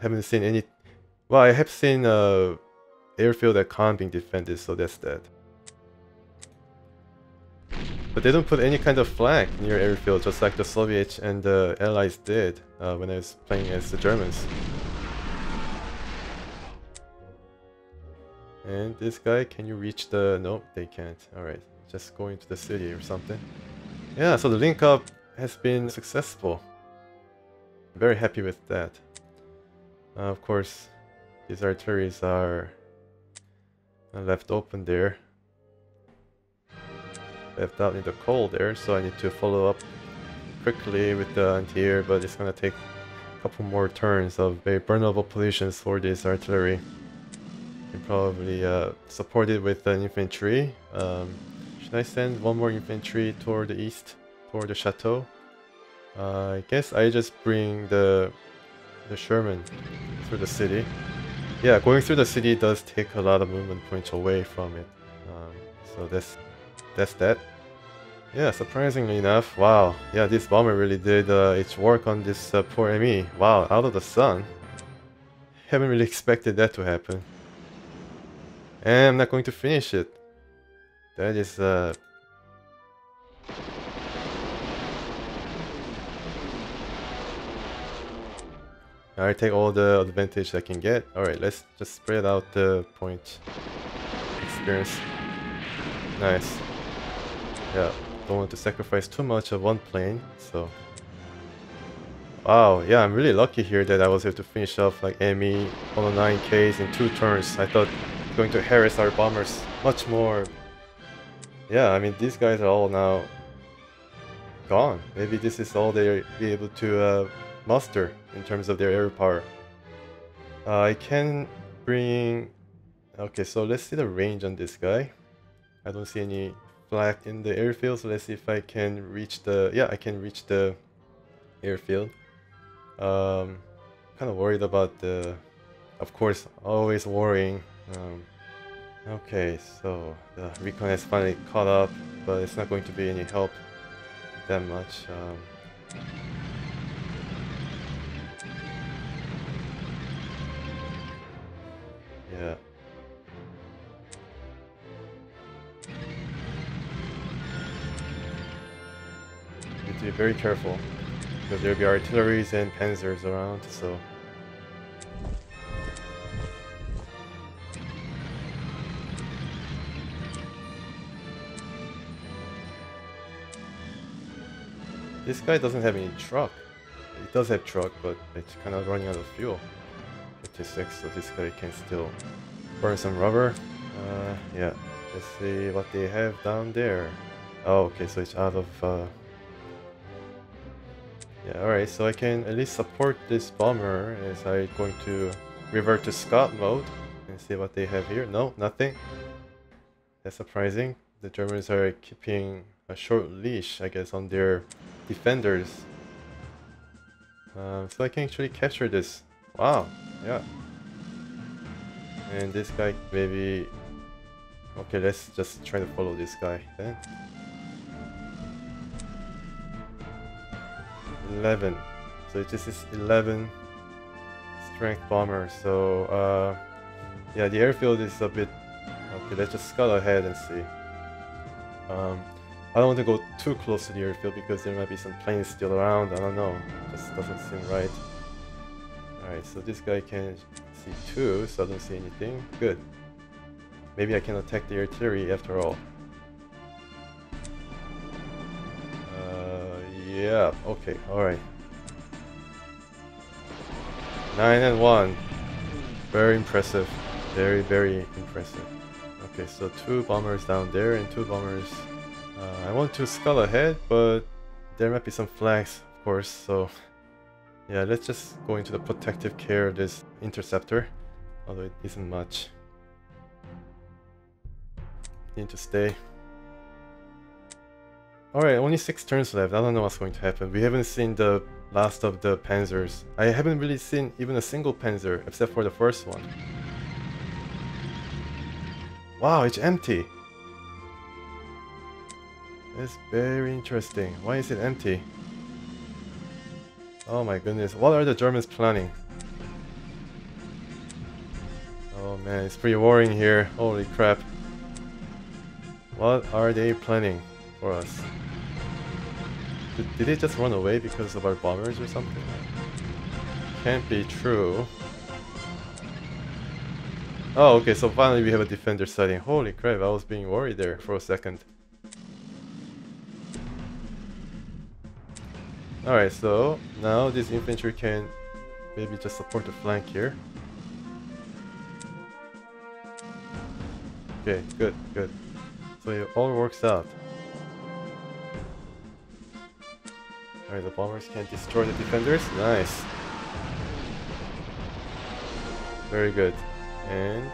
haven't seen any well I have seen uh airfield that can't be defended so that's that. But they don't put any kind of flag near airfield just like the Soviets and the Allies did uh, when I was playing as the Germans. And this guy can you reach the no they can't. Alright just go into the city or something. Yeah so the link up has been successful. Very happy with that. Uh, of course, these arteries are left open there. Left out in the cold there, so I need to follow up quickly with the anti-air, but it's gonna take a couple more turns of very vulnerable positions for this artillery. Can probably uh, support it with an infantry. Um, should I send one more infantry toward the east? For the chateau. Uh, I guess I just bring the the Sherman through the city. Yeah, going through the city does take a lot of movement points away from it. Um, so that's that's that. Yeah, surprisingly enough, wow. Yeah, this bomber really did uh, its work on this uh, poor ME. Wow, out of the sun. Haven't really expected that to happen. And I'm not going to finish it. That is uh, I take all the advantage I can get. Alright, let's just spread out the point experience. Nice. Yeah, don't want to sacrifice too much of one plane, so... Wow, yeah, I'm really lucky here that I was able to finish off like ME 109Ks in two turns. I thought going to harass our bombers much more. Yeah, I mean, these guys are all now gone. Maybe this is all they'll be able to uh, muster in terms of their air power. Uh, I can bring... Okay, so let's see the range on this guy. I don't see any flag in the airfield, so let's see if I can reach the... Yeah, I can reach the airfield. Um, kind of worried about the... Of course, always worrying. Um, okay, so the recon has finally caught up, but it's not going to be any help that much. Um, Yeah. You have to be very careful because there'll be artilleries and panzers around, so. This guy doesn't have any truck. It does have truck, but it's kind of running out of fuel. 56, so this guy can still burn some rubber. Uh, yeah, let's see what they have down there. Oh, okay, so it's out of... Uh... Yeah, alright, so I can at least support this bomber as I'm going to revert to scout mode and see what they have here. No, nothing. That's surprising. The Germans are keeping a short leash, I guess, on their defenders. Um, so I can actually capture this. Wow, yeah. And this guy maybe... Okay, let's just try to follow this guy then. 11. So this is 11 strength bomber. So uh, yeah, the airfield is a bit... Okay, let's just scout ahead and see. Um, I don't want to go too close to the airfield because there might be some planes still around. I don't know. Just doesn't seem right. Alright, so this guy can see two, so I don't see anything. Good. Maybe I can attack the artillery after all. Uh, yeah, okay, alright. 9 and 1. Very impressive. Very, very impressive. Okay, so two bombers down there and two bombers uh, I want to skull ahead, but there might be some flags, of course, so... <laughs> Yeah, let's just go into the protective care of this interceptor, although it isn't much. Need to stay. Alright, only 6 turns left, I don't know what's going to happen. We haven't seen the last of the panzers. I haven't really seen even a single panzer, except for the first one. Wow, it's empty! That's very interesting. Why is it empty? Oh my goodness, what are the Germans planning? Oh man, it's pretty worrying here. Holy crap. What are they planning for us? Did, did they just run away because of our bombers or something? Can't be true. Oh, okay, so finally we have a defender setting. Holy crap, I was being worried there for a second. Alright, so now this infantry can maybe just support the flank here. Okay, good, good. So it all works out. Alright, the bombers can destroy the defenders. Nice. Very good. And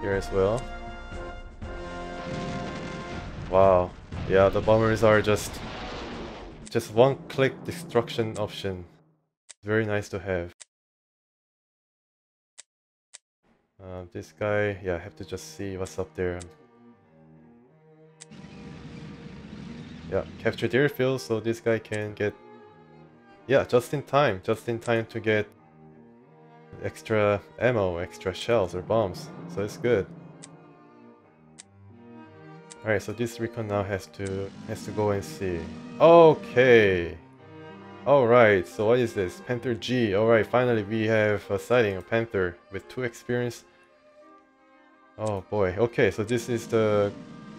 here as well. Wow. Yeah, the bombers are just just one click destruction option. Very nice to have. Uh, this guy, yeah, I have to just see what's up there. Yeah, capture the airfield so this guy can get... Yeah, just in time, just in time to get extra ammo, extra shells or bombs. So it's good. Alright, so this recon now has to has to go and see. Okay. Alright, so what is this? Panther G. Alright, finally we have a sighting, a Panther with two experience. Oh boy. Okay, so this is the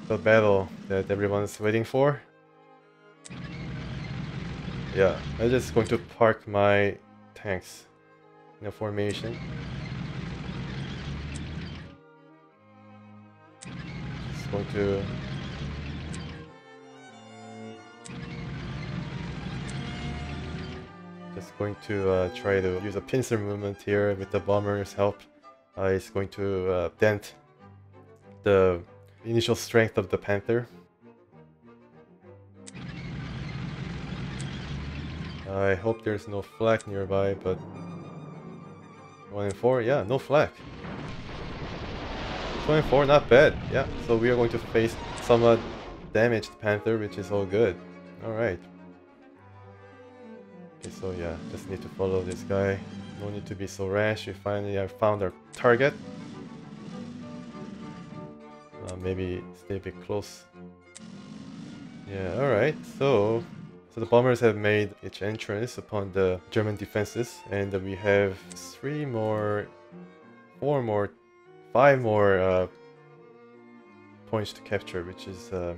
the battle that everyone's waiting for. Yeah, I'm just going to park my tanks in a formation. Going to just going to uh, try to use a pincer movement here with the bomber's help. Uh, it's going to uh, dent the initial strength of the panther. I hope there's no flak nearby, but 1 in 4, yeah, no flak. 24, not bad. Yeah, so we are going to face somewhat damaged Panther, which is all good. Alright. Okay, so yeah, just need to follow this guy. No need to be so rash. We finally have found our target. Uh, maybe stay a bit close. Yeah, alright. So, So the bombers have made its entrance upon the German defenses, and we have three more, four more, five more uh, points to capture, which is uh,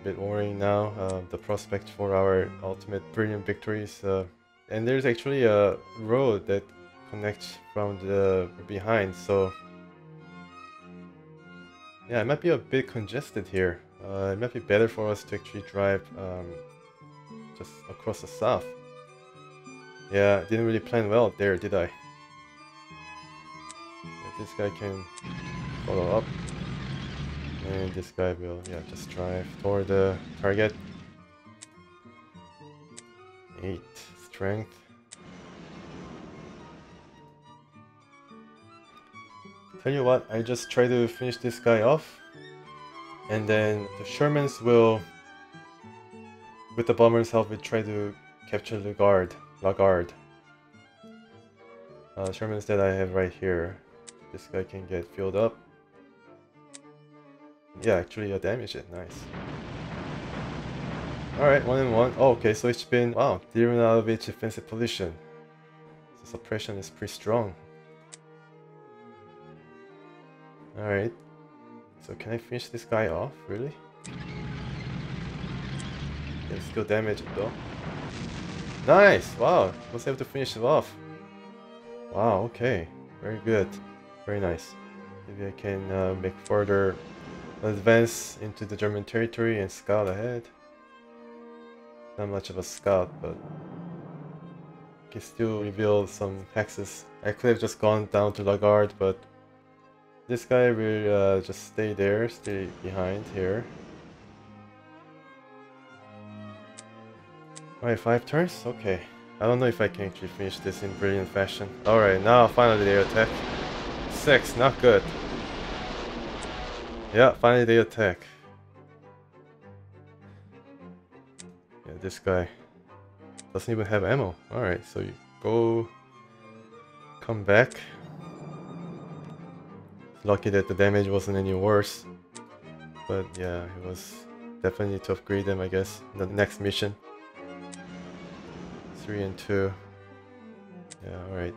a bit worrying now. Uh, the prospect for our ultimate brilliant victories. Uh, and there's actually a road that connects from the behind, so yeah, it might be a bit congested here. Uh, it might be better for us to actually drive um, just across the south. Yeah, didn't really plan well there, did I? This guy can follow up. And this guy will, yeah, just drive toward the target. 8 strength. Tell you what, I just try to finish this guy off. And then the Shermans will with the bomber's help, we try to capture the guard, La Garde. Uh, Sherman's that I have right here. This guy can get filled up. Yeah, actually, I damage it. Nice. Alright, one and one. Oh, okay, so it's been, wow, driven out of its defensive position. So suppression is pretty strong. Alright. So can I finish this guy off, really? Can still damage it though. Nice! Wow, was able to finish it off. Wow, okay. Very good. Very nice. Maybe I can uh, make further advance into the German territory and scout ahead. Not much of a scout, but can still reveal some hexes. I could have just gone down to Lagarde, but this guy will uh, just stay there, stay behind here. Alright, five turns? Okay. I don't know if I can actually finish this in brilliant fashion. Alright, now finally they attack. Six, not good. Yeah, finally they attack. Yeah, this guy doesn't even have ammo. Alright, so you go... Come back. Lucky that the damage wasn't any worse. But yeah, it was definitely to upgrade them, I guess, the next mission. 3 and 2. Yeah, alright.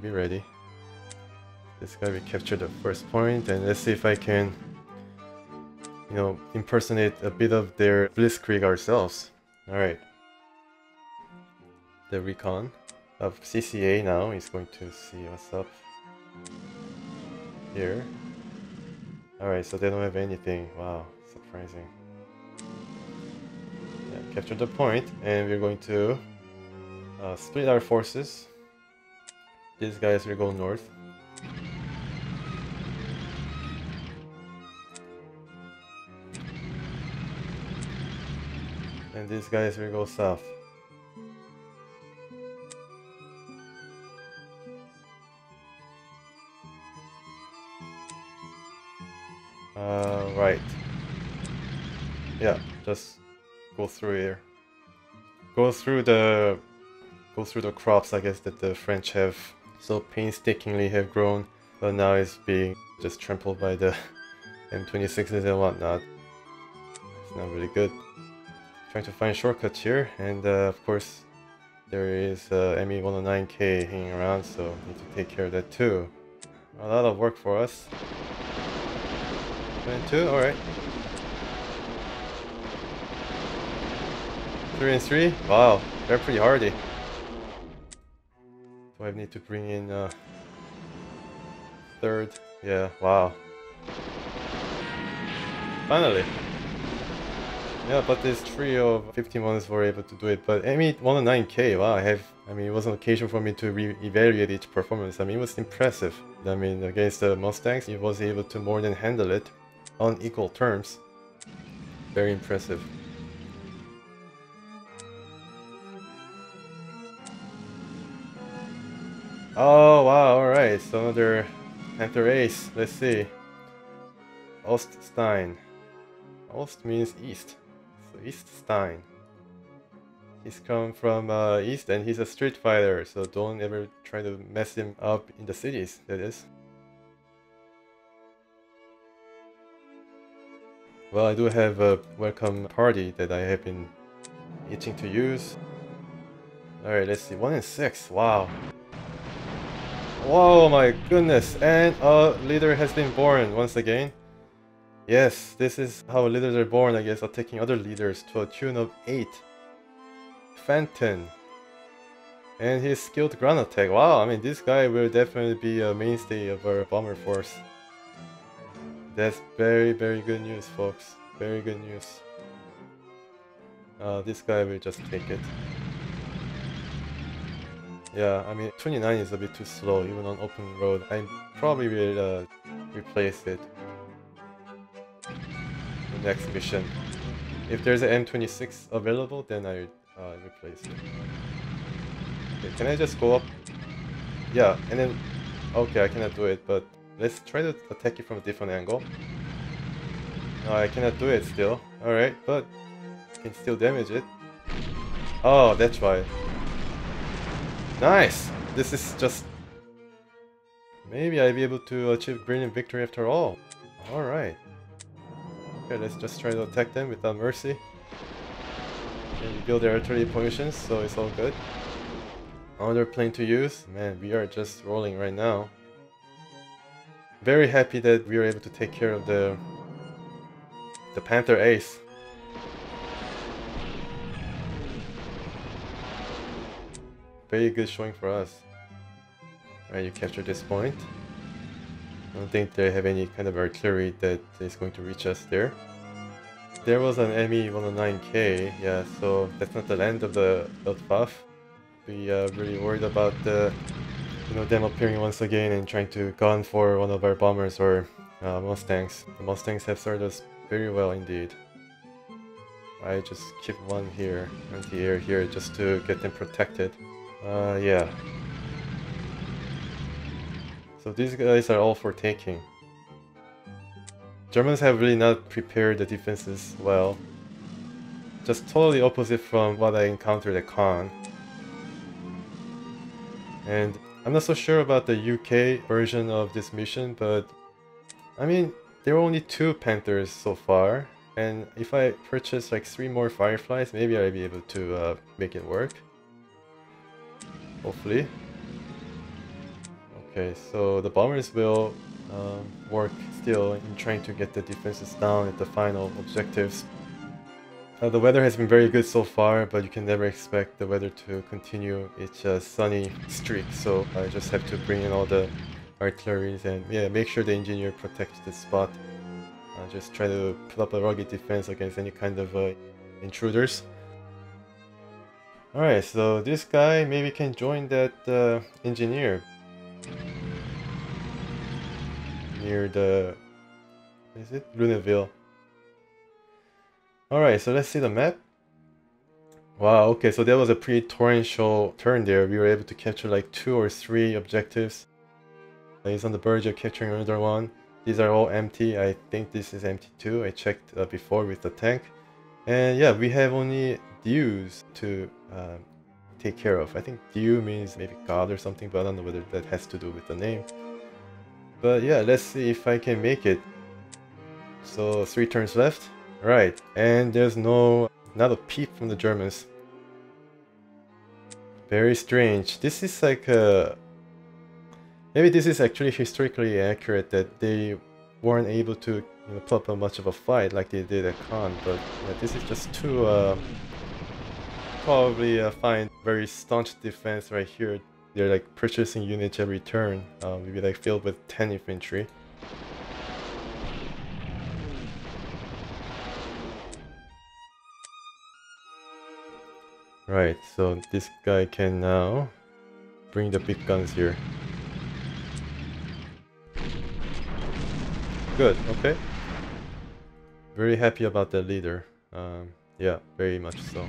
Be ready. This guy, we captured the first point, and let's see if I can, you know, impersonate a bit of their Blitzkrieg ourselves. Alright. The recon of CCA now is going to see what's up here. Alright, so they don't have anything. Wow, surprising. Yeah, capture the point, and we're going to uh, split our forces. These guys will go north. And these guys will go south. Uh, right. Yeah, just go through here. Go through the go through the crops, I guess, that the French have so painstakingly have grown, but now it's being just trampled by the <laughs> M26s and whatnot. It's not really good. Trying to find shortcuts here, and uh, of course there is uh, ME109K hanging around, so need to take care of that too. A lot of work for us. One and two, alright. Three and three? Wow, they're pretty hardy. Do I need to bring in uh, third? Yeah, wow. Finally. Yeah, but this trio of 15 ones were able to do it. But I mean, 109k, wow, I have, I mean, it was an occasion for me to re-evaluate each performance. I mean, it was impressive. I mean, against the Mustangs, he was able to more than handle it on equal terms. Very impressive. Oh wow, alright, so another Panther Ace, let's see. Oststein. Ost means east, so Eaststein. He's come from uh, east and he's a street fighter, so don't ever try to mess him up in the cities, that is. Well, I do have a welcome party that I have been itching to use. Alright, let's see. 1 in 6. Wow. Whoa, my goodness. And a leader has been born once again. Yes, this is how leaders are born, I guess, attacking other leaders to a tune of 8. Fenton. And his skilled ground attack. Wow, I mean, this guy will definitely be a mainstay of our bomber force. That's very, very good news, folks. Very good news. Uh, this guy will just take it. Yeah, I mean, 29 is a bit too slow, even on open road. I probably will uh, replace it. The next mission. If there's an M26 available, then I uh, replace it. Okay, can I just go up? Yeah, and then... Okay, I cannot do it, but let's try to attack it from a different angle. No, I cannot do it still. Alright, but can still damage it. Oh, that's why. Nice! This is just... Maybe I'll be able to achieve brilliant victory after all. Alright. Okay, let's just try to attack them without mercy. And build their artillery positions, so it's all good. Another plane to use. Man, we are just rolling right now. Very happy that we were able to take care of the the Panther Ace. Very good showing for us. Alright, you captured this point. I don't think they have any kind of artillery that is going to reach us there. There was an ME-109K, yeah, so that's not the end of the buff. We are uh, really worried about the, you know, them appearing once again and trying to gun for one of our bombers or uh, Mustangs. The Mustangs have served us very well indeed. I just keep one here, anti-air here, just to get them protected. Uh, yeah. So these guys are all for taking. Germans have really not prepared the defenses well. Just totally opposite from what I encountered at Caen. And I'm not so sure about the UK version of this mission, but I mean, there were only two Panthers so far, and if I purchase like three more Fireflies, maybe I'll be able to uh, make it work. Hopefully. Okay, so the bombers will um, work still in trying to get the defenses down at the final objectives. Uh, the weather has been very good so far, but you can never expect the weather to continue its uh, sunny streak, so I just have to bring in all the artilleries and yeah, make sure the engineer protects the spot. Uh, just try to put up a rugged defense against any kind of uh, intruders. Alright, so this guy maybe can join that uh, engineer. Near the... Is it? Luneville. Alright, so let's see the map. Wow, okay, so that was a pretty torrential turn there. We were able to capture like two or three objectives. He's on the verge of capturing another one. These are all empty. I think this is empty too. I checked uh, before with the tank. And yeah, we have only Dieuze to uh, take care of. I think Dieu means maybe God or something, but I don't know whether that has to do with the name. But yeah, let's see if I can make it. So three turns left. Right, and there's no, not a peep from the Germans. Very strange. This is like a... Maybe this is actually historically accurate that they weren't able to you know, put up much of a fight like they did at Caen, but yeah, this is just too uh, probably uh, find very staunch defense right here. They're like purchasing units every turn, uh, maybe like filled with 10 infantry. Right, so this guy can now bring the big guns here. Good, okay. Very happy about the leader. Um, yeah, very much so.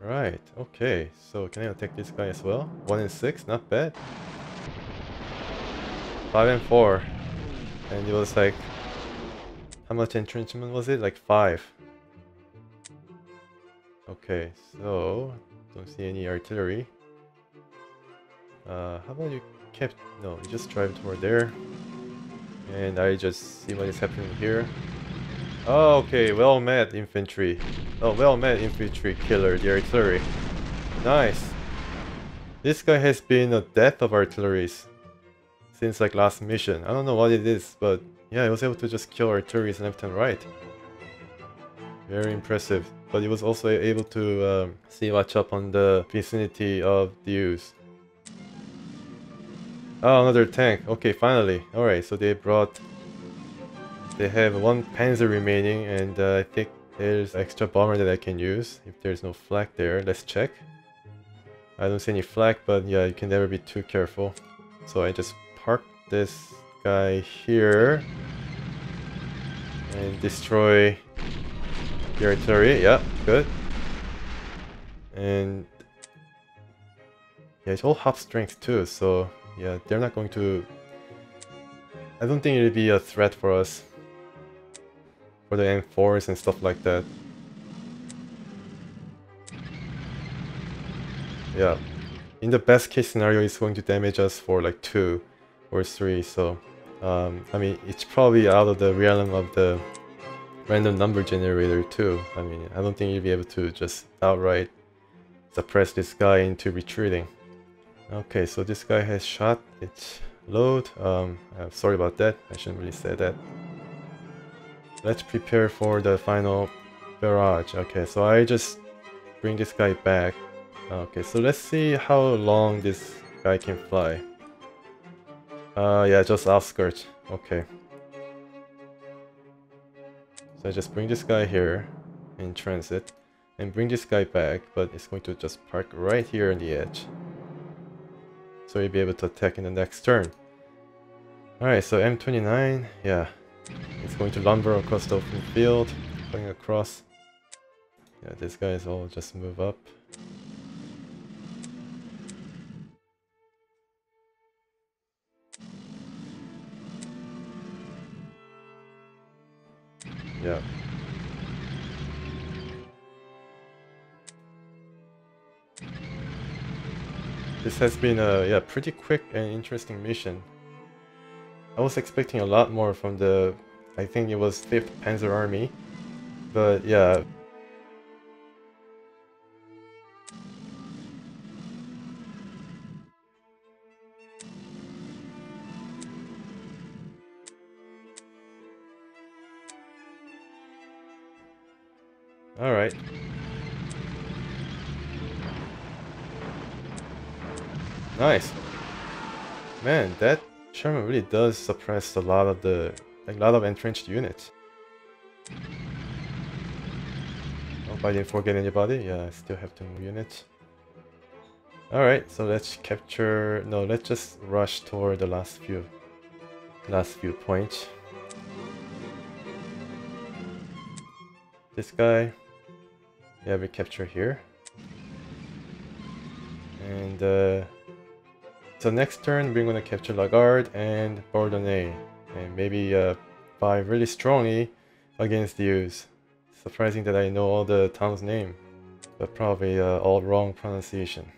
Right, okay. So can I attack this guy as well? 1 and 6, not bad. 5 and 4. And it was like... How much entrenchment was it? Like 5. Okay, so... Don't see any artillery. Uh, how about you kept... No, you just drive toward there. And I just see what is happening here. Oh, okay, well met infantry. Oh, well met infantry killer, the artillery. Nice. This guy has been a death of artilleries since like last mission. I don't know what it is, but yeah, he was able to just kill artilleries left and right. Very impressive. But he was also able to um, see watch up on the vicinity of Dieuze. Oh, another tank. Okay, finally. Alright, so they brought... They have one panzer remaining and uh, I think there's extra bomber that I can use if there's no flak there. Let's check. I don't see any flak, but yeah, you can never be too careful. So I just park this guy here and destroy the artillery. Yeah, good. And yeah, it's all half strength too, so yeah, they're not going to... I don't think it'll be a threat for us. For the M4s and stuff like that. Yeah. In the best case scenario, it's going to damage us for like 2 or 3, so... Um, I mean, it's probably out of the realm of the random number generator too. I mean, I don't think you'll be able to just outright suppress this guy into retreating. Okay, so this guy has shot its load. Um, I'm sorry about that. I shouldn't really say that. Let's prepare for the final barrage. Okay, so I just bring this guy back. Okay, so let's see how long this guy can fly. Uh, yeah, just outskirts. Okay. So I just bring this guy here in transit and bring this guy back, but it's going to just park right here on the edge. So you'll be able to attack in the next turn. Alright, so M29, yeah. It's going to lumber across the open field, going across. Yeah, these guys all just move up. Yeah. This has been a yeah pretty quick and interesting mission. I was expecting a lot more from the, I think it was 5th Panzer Army, but yeah. Alright. Nice. Man, that Sherman really does suppress a lot of the a lot of entrenched units. Hope I didn't forget anybody. Yeah, I still have two more units. Alright, so let's capture no, let's just rush toward the last few last few points. This guy. Yeah, we capture here. And uh so next turn we're gonna capture Lagarde and Bourdonnay and maybe uh, fight really strongly against Dieuze. Surprising that I know all the town's name, but probably uh, all wrong pronunciation.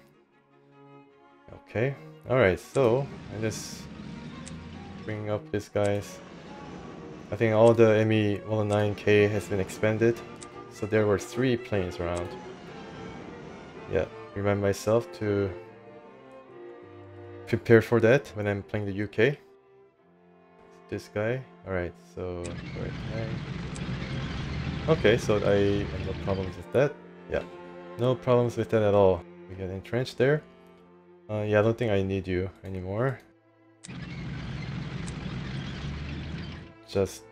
Okay, alright, so I just bring up this guys. I think all the ME 109K has been expanded, so there were three planes around. Yeah, remind myself to prepare for that when I'm playing the UK. This guy. Alright, so... Okay, so I have no problems with that. Yeah, no problems with that at all. We get entrenched there. Uh, yeah, I don't think I need you anymore. Just...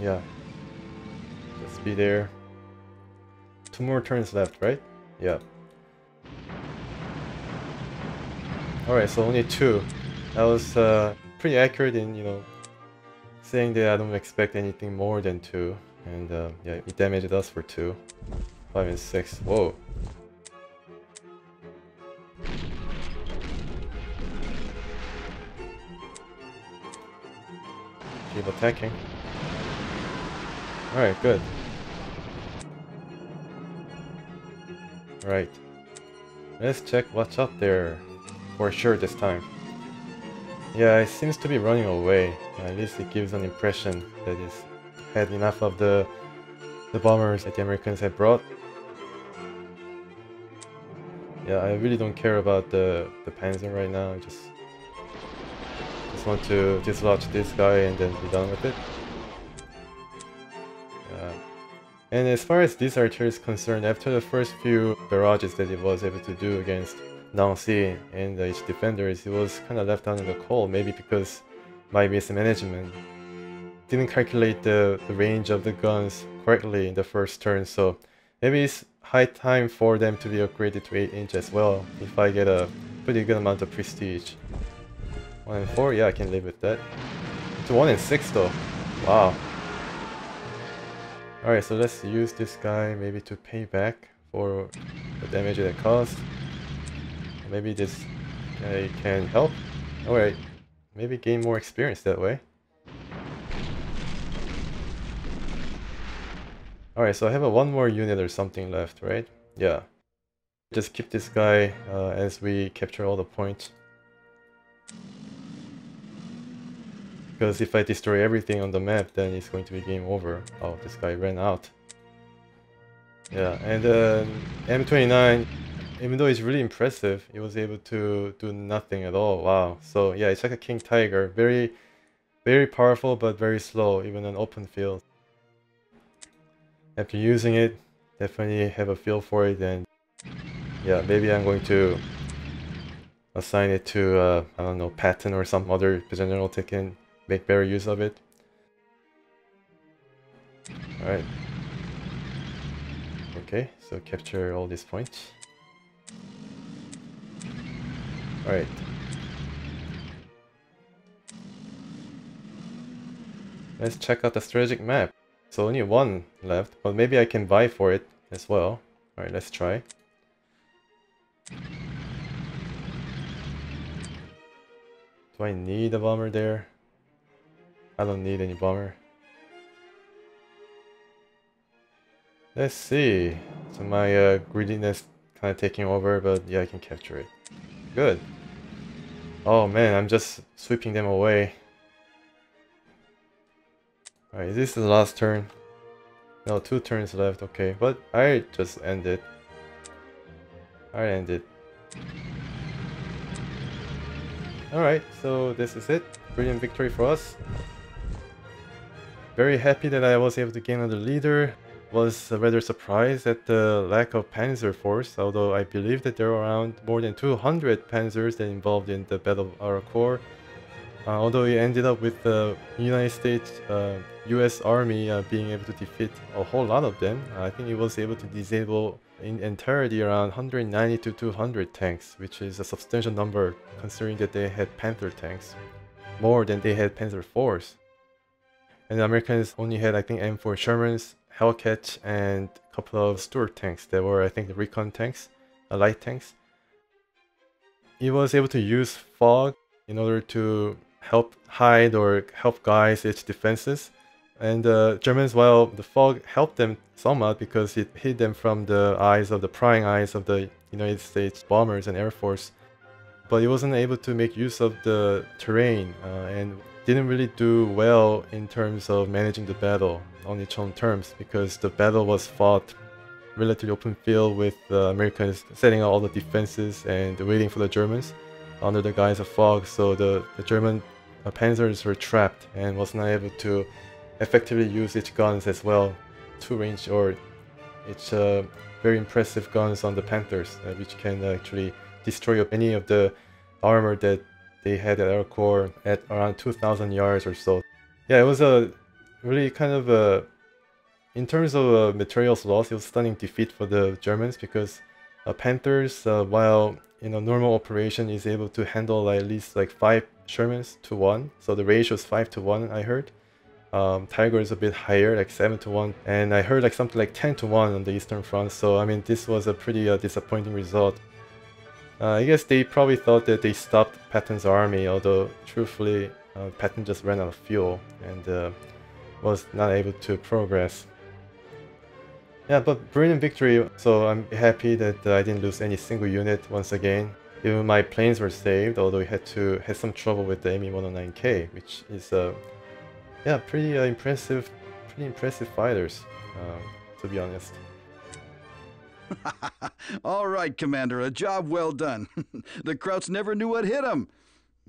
Yeah. Just be there. Two more turns left, right? Yeah. Alright, so only two. That was uh, pretty accurate in, you know, saying that I don't expect anything more than two. And uh, yeah, it damaged us for two. Five and six. Whoa. Keep attacking. Alright, good. Right. Let's check what's up there. For sure this time. Yeah, it seems to be running away. At least it gives an impression that it's had enough of the the bombers that the Americans had brought. Yeah, I really don't care about the the Panzer right now. I just just want to dislodge this guy and then be done with it. And as far as this archer is concerned, after the first few barrages that it was able to do against Nancy and the defenders, it was kind of left out in the cold, maybe because my mismanagement didn't calculate the, the range of the guns correctly in the first turn, so maybe it's high time for them to be upgraded to 8 inch as well, if I get a pretty good amount of prestige. 1 and 4, yeah, I can live with that. To 1 and 6 though, wow. Alright, so let's use this guy maybe to pay back for the damage that caused. Maybe this guy can help. Alright, maybe gain more experience that way. Alright, so I have a one more unit or something left, right? Yeah. Just keep this guy uh, as we capture all the points. Because if I destroy everything on the map, then it's going to be game over. Oh, this guy ran out. Yeah, and uh, M29, even though it's really impressive, it was able to do nothing at all. Wow. So yeah, it's like a King Tiger. Very, very powerful, but very slow, even on open field after using it, definitely have a feel for it and yeah, maybe I'm going to assign it to, uh, I don't know, Patton or some other general that make better use of it. Alright. Okay, so capture all these points. Alright. Let's check out the strategic map. So only one left, but maybe I can buy for it as well. Alright, let's try. Do I need a bomber there? I don't need any bomber. Let's see. So my uh, greediness kind of taking over, but yeah, I can capture it. Good. Oh man, I'm just sweeping them away. Alright, this is the last turn. No, two turns left, okay. But I just ended. I ended. Alright, so this is it. Brilliant victory for us. Very happy that I was able to gain another leader. Was rather surprised at the lack of panzer force, although I believe that there are around more than 200 panzers that involved in the Battle of Arracourt. Uh, although it ended up with the United States uh, US Army uh, being able to defeat a whole lot of them, I think it was able to disable in entirety around 190 to 200 tanks, which is a substantial number considering that they had Panther tanks, more than they had Panzer IVs. And the Americans only had, I think, M4 Shermans, Hellcat, and a couple of Stuart tanks that were, I think, the recon tanks, uh, light tanks. It was able to use fog in order to help hide or help guide its defenses. And the uh, Germans, well, the fog helped them somewhat because it hid them from the eyes of the prying eyes of the United States bombers and Air Force. But it wasn't able to make use of the terrain uh, and didn't really do well in terms of managing the battle on its own terms because the battle was fought relatively open field with the Americans setting up all the defenses and waiting for the Germans under the guise of fog. So the, the German uh, panzers were trapped and was not able to effectively use its guns as well two range or its uh, very impressive guns on the Panthers uh, which can actually destroy any of the armor that they had at Arracourt at around 2000 yards or so. Yeah, it was a really kind of a in terms of uh, materials loss, it was stunning defeat for the Germans because uh, Panthers, uh, while in a normal operation, is able to handle like, at least like five Shermans to 1. So the ratio is 5 to 1, I heard. Um, Tiger is a bit higher, like 7 to 1. And I heard like something like 10 to 1 on the Eastern Front. So I mean, this was a pretty uh, disappointing result. Uh, I guess they probably thought that they stopped Patton's army, although truthfully, uh, Patton just ran out of fuel and uh, was not able to progress. Yeah, but brilliant victory, so I'm happy that I didn't lose any single unit once again. Even my planes were saved, although we had to had some trouble with the ME109K, which is a uh, yeah pretty uh, impressive pretty impressive fighters, um, to be honest. <laughs> All right, Commander, a job well done. <laughs> the Krauts never knew what hit them.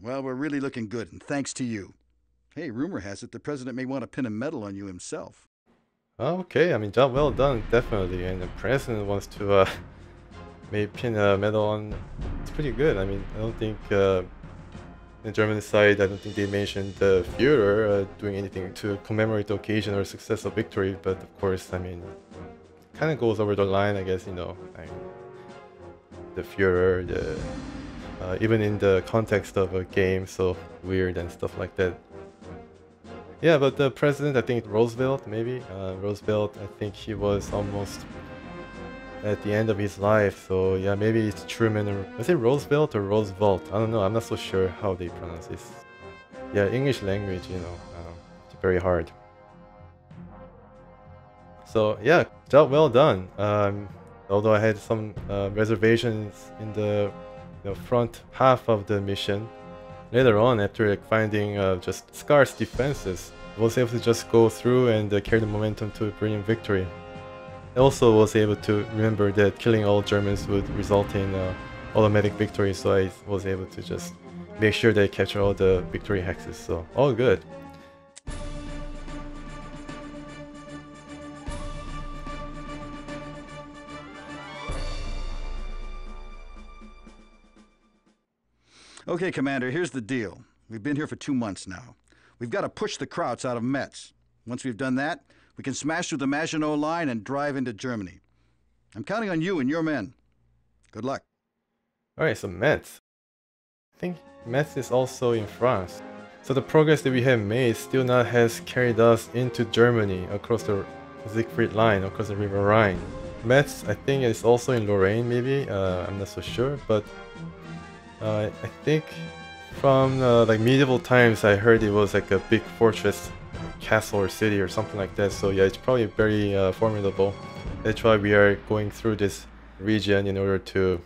Well, we're really looking good, and thanks to you. Hey, rumor has it the President may want to pin a medal on you himself. Okay, I mean, job well done, definitely. And the President wants to uh, <laughs> maybe pin a medal on. It's pretty good. I mean, I don't think uh, the German side, I don't think they mentioned the Führer uh, doing anything to commemorate the occasion or success of victory. But of course, I mean, kind of goes over the line, I guess, you know. The Führer, the, uh, even in the context of a game, so weird and stuff like that. Yeah, but the president, I think Roosevelt, maybe uh, Roosevelt. I think he was almost at the end of his life. So yeah, maybe it's Truman or is it Roosevelt or Roosevelt? I don't know. I'm not so sure how they pronounce this. Yeah, English language, you know, uh, it's very hard. So yeah, job well done. Um, although I had some uh, reservations in the, the front half of the mission, later on after finding uh, just scarce defenses, was able to just go through and uh, carry the momentum to a brilliant victory. I also was able to remember that killing all Germans would result in uh, automatic victory, so I was able to just make sure they capture all the victory hexes, so all good. Okay, Commander, here's the deal. We've been here for two months now. We've got to push the Krauts out of Metz. Once we've done that, we can smash through the Maginot Line and drive into Germany. I'm counting on you and your men. Good luck. Alright, so Metz. I think Metz is also in France. So the progress that we have made still not has carried us into Germany across the Siegfried line, across the River Rhine. Metz, I think, is also in Lorraine, maybe. Uh, I'm not so sure, but uh, I think from uh, like medieval times, I heard it was like a big fortress, castle or city or something like that. So yeah, it's probably very uh, formidable. That's why we are going through this region in order to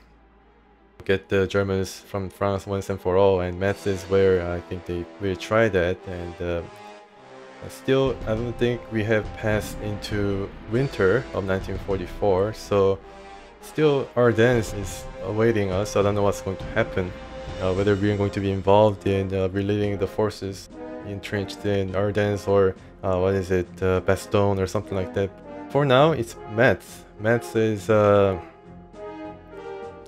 get the Germans from France once and for all. And Metz is where I think they will try that. And uh, still, I don't think we have passed into winter of 1944. So still Ardennes is awaiting us. I don't know what's going to happen. Uh, whether we're going to be involved in uh, relieving the forces entrenched in Ardennes or uh, what is it, uh, Bastogne or something like that. For now, it's Metz. Metz is, uh,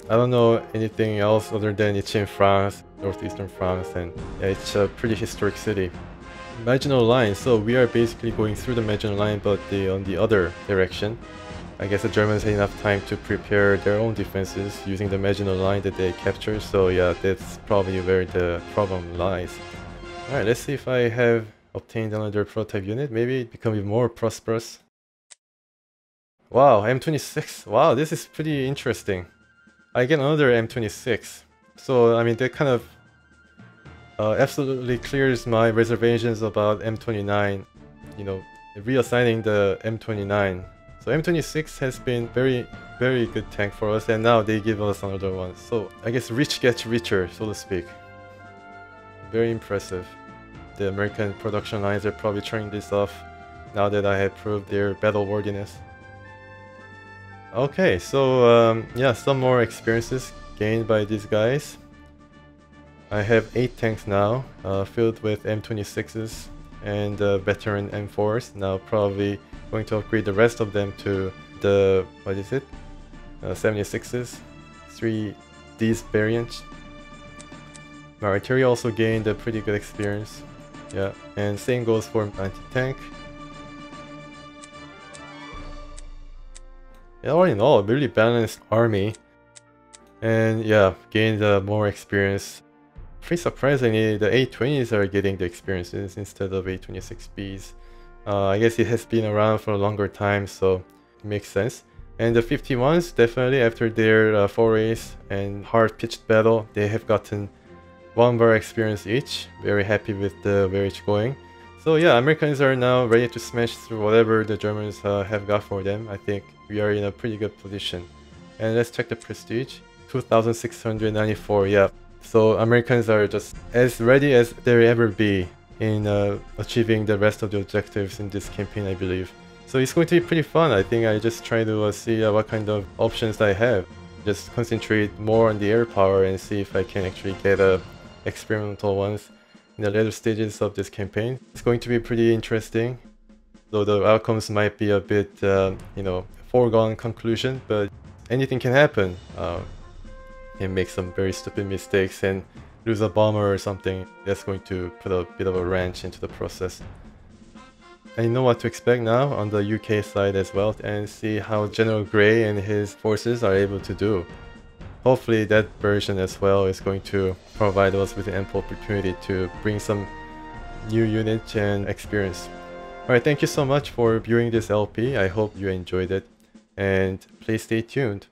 I don't know anything else other than it's in France, northeastern France, and it's a pretty historic city. Maginot Line, so we are basically going through the Maginot Line but the, on the other direction. I guess the Germans had enough time to prepare their own defenses using the Maginot Line that they captured, so yeah, that's probably where the problem lies. Alright, let's see if I have obtained another prototype unit, maybe become even more prosperous. Wow, M26, wow, this is pretty interesting. I get another M26, so I mean that kind of uh, absolutely clears my reservations about M29, you know, reassigning the M29 so M26 has been very, very good tank for us and now they give us another one. So I guess rich gets richer, so to speak. Very impressive. The American production lines are probably turning this off now that I have proved their battle worthiness. Okay, so um, yeah, some more experiences gained by these guys. I have 8 tanks now, uh, filled with M26s and uh, veteran M4s. Now probably going to upgrade the rest of them to the, what is it? Uh, 76s, 3 D's variants. My artillery also gained a pretty good experience. Yeah, and same goes for anti-tank. Yeah, all in all, a really balanced army. And yeah, gained uh, more experience. Pretty surprisingly, the A20s are getting the experiences instead of A26Bs. Uh, I guess it has been around for a longer time, so it makes sense. And the 51s, definitely after their uh, forays and hard-pitched battle, they have gotten one bar experience each. Very happy with the where it's going. So yeah, Americans are now ready to smash through whatever the Germans uh, have got for them. I think we are in a pretty good position. And let's check the prestige. 2694, yeah. So Americans are just as ready as they'll ever be in uh, achieving the rest of the objectives in this campaign, I believe. So it's going to be pretty fun. I think I just try to uh, see uh, what kind of options I have. Just concentrate more on the air power and see if I can actually get uh, experimental ones in the later stages of this campaign. It's going to be pretty interesting, though the outcomes might be a bit, uh, you know, foregone conclusion, but anything can happen. Uh, can make some very stupid mistakes and lose a bomber or something. That's going to put a bit of a wrench into the process. And you know what to expect now on the UK side as well and see how General Gray and his forces are able to do. Hopefully that version as well is going to provide us with ample opportunity to bring some new units and experience. Alright, thank you so much for viewing this LP. I hope you enjoyed it and please stay tuned.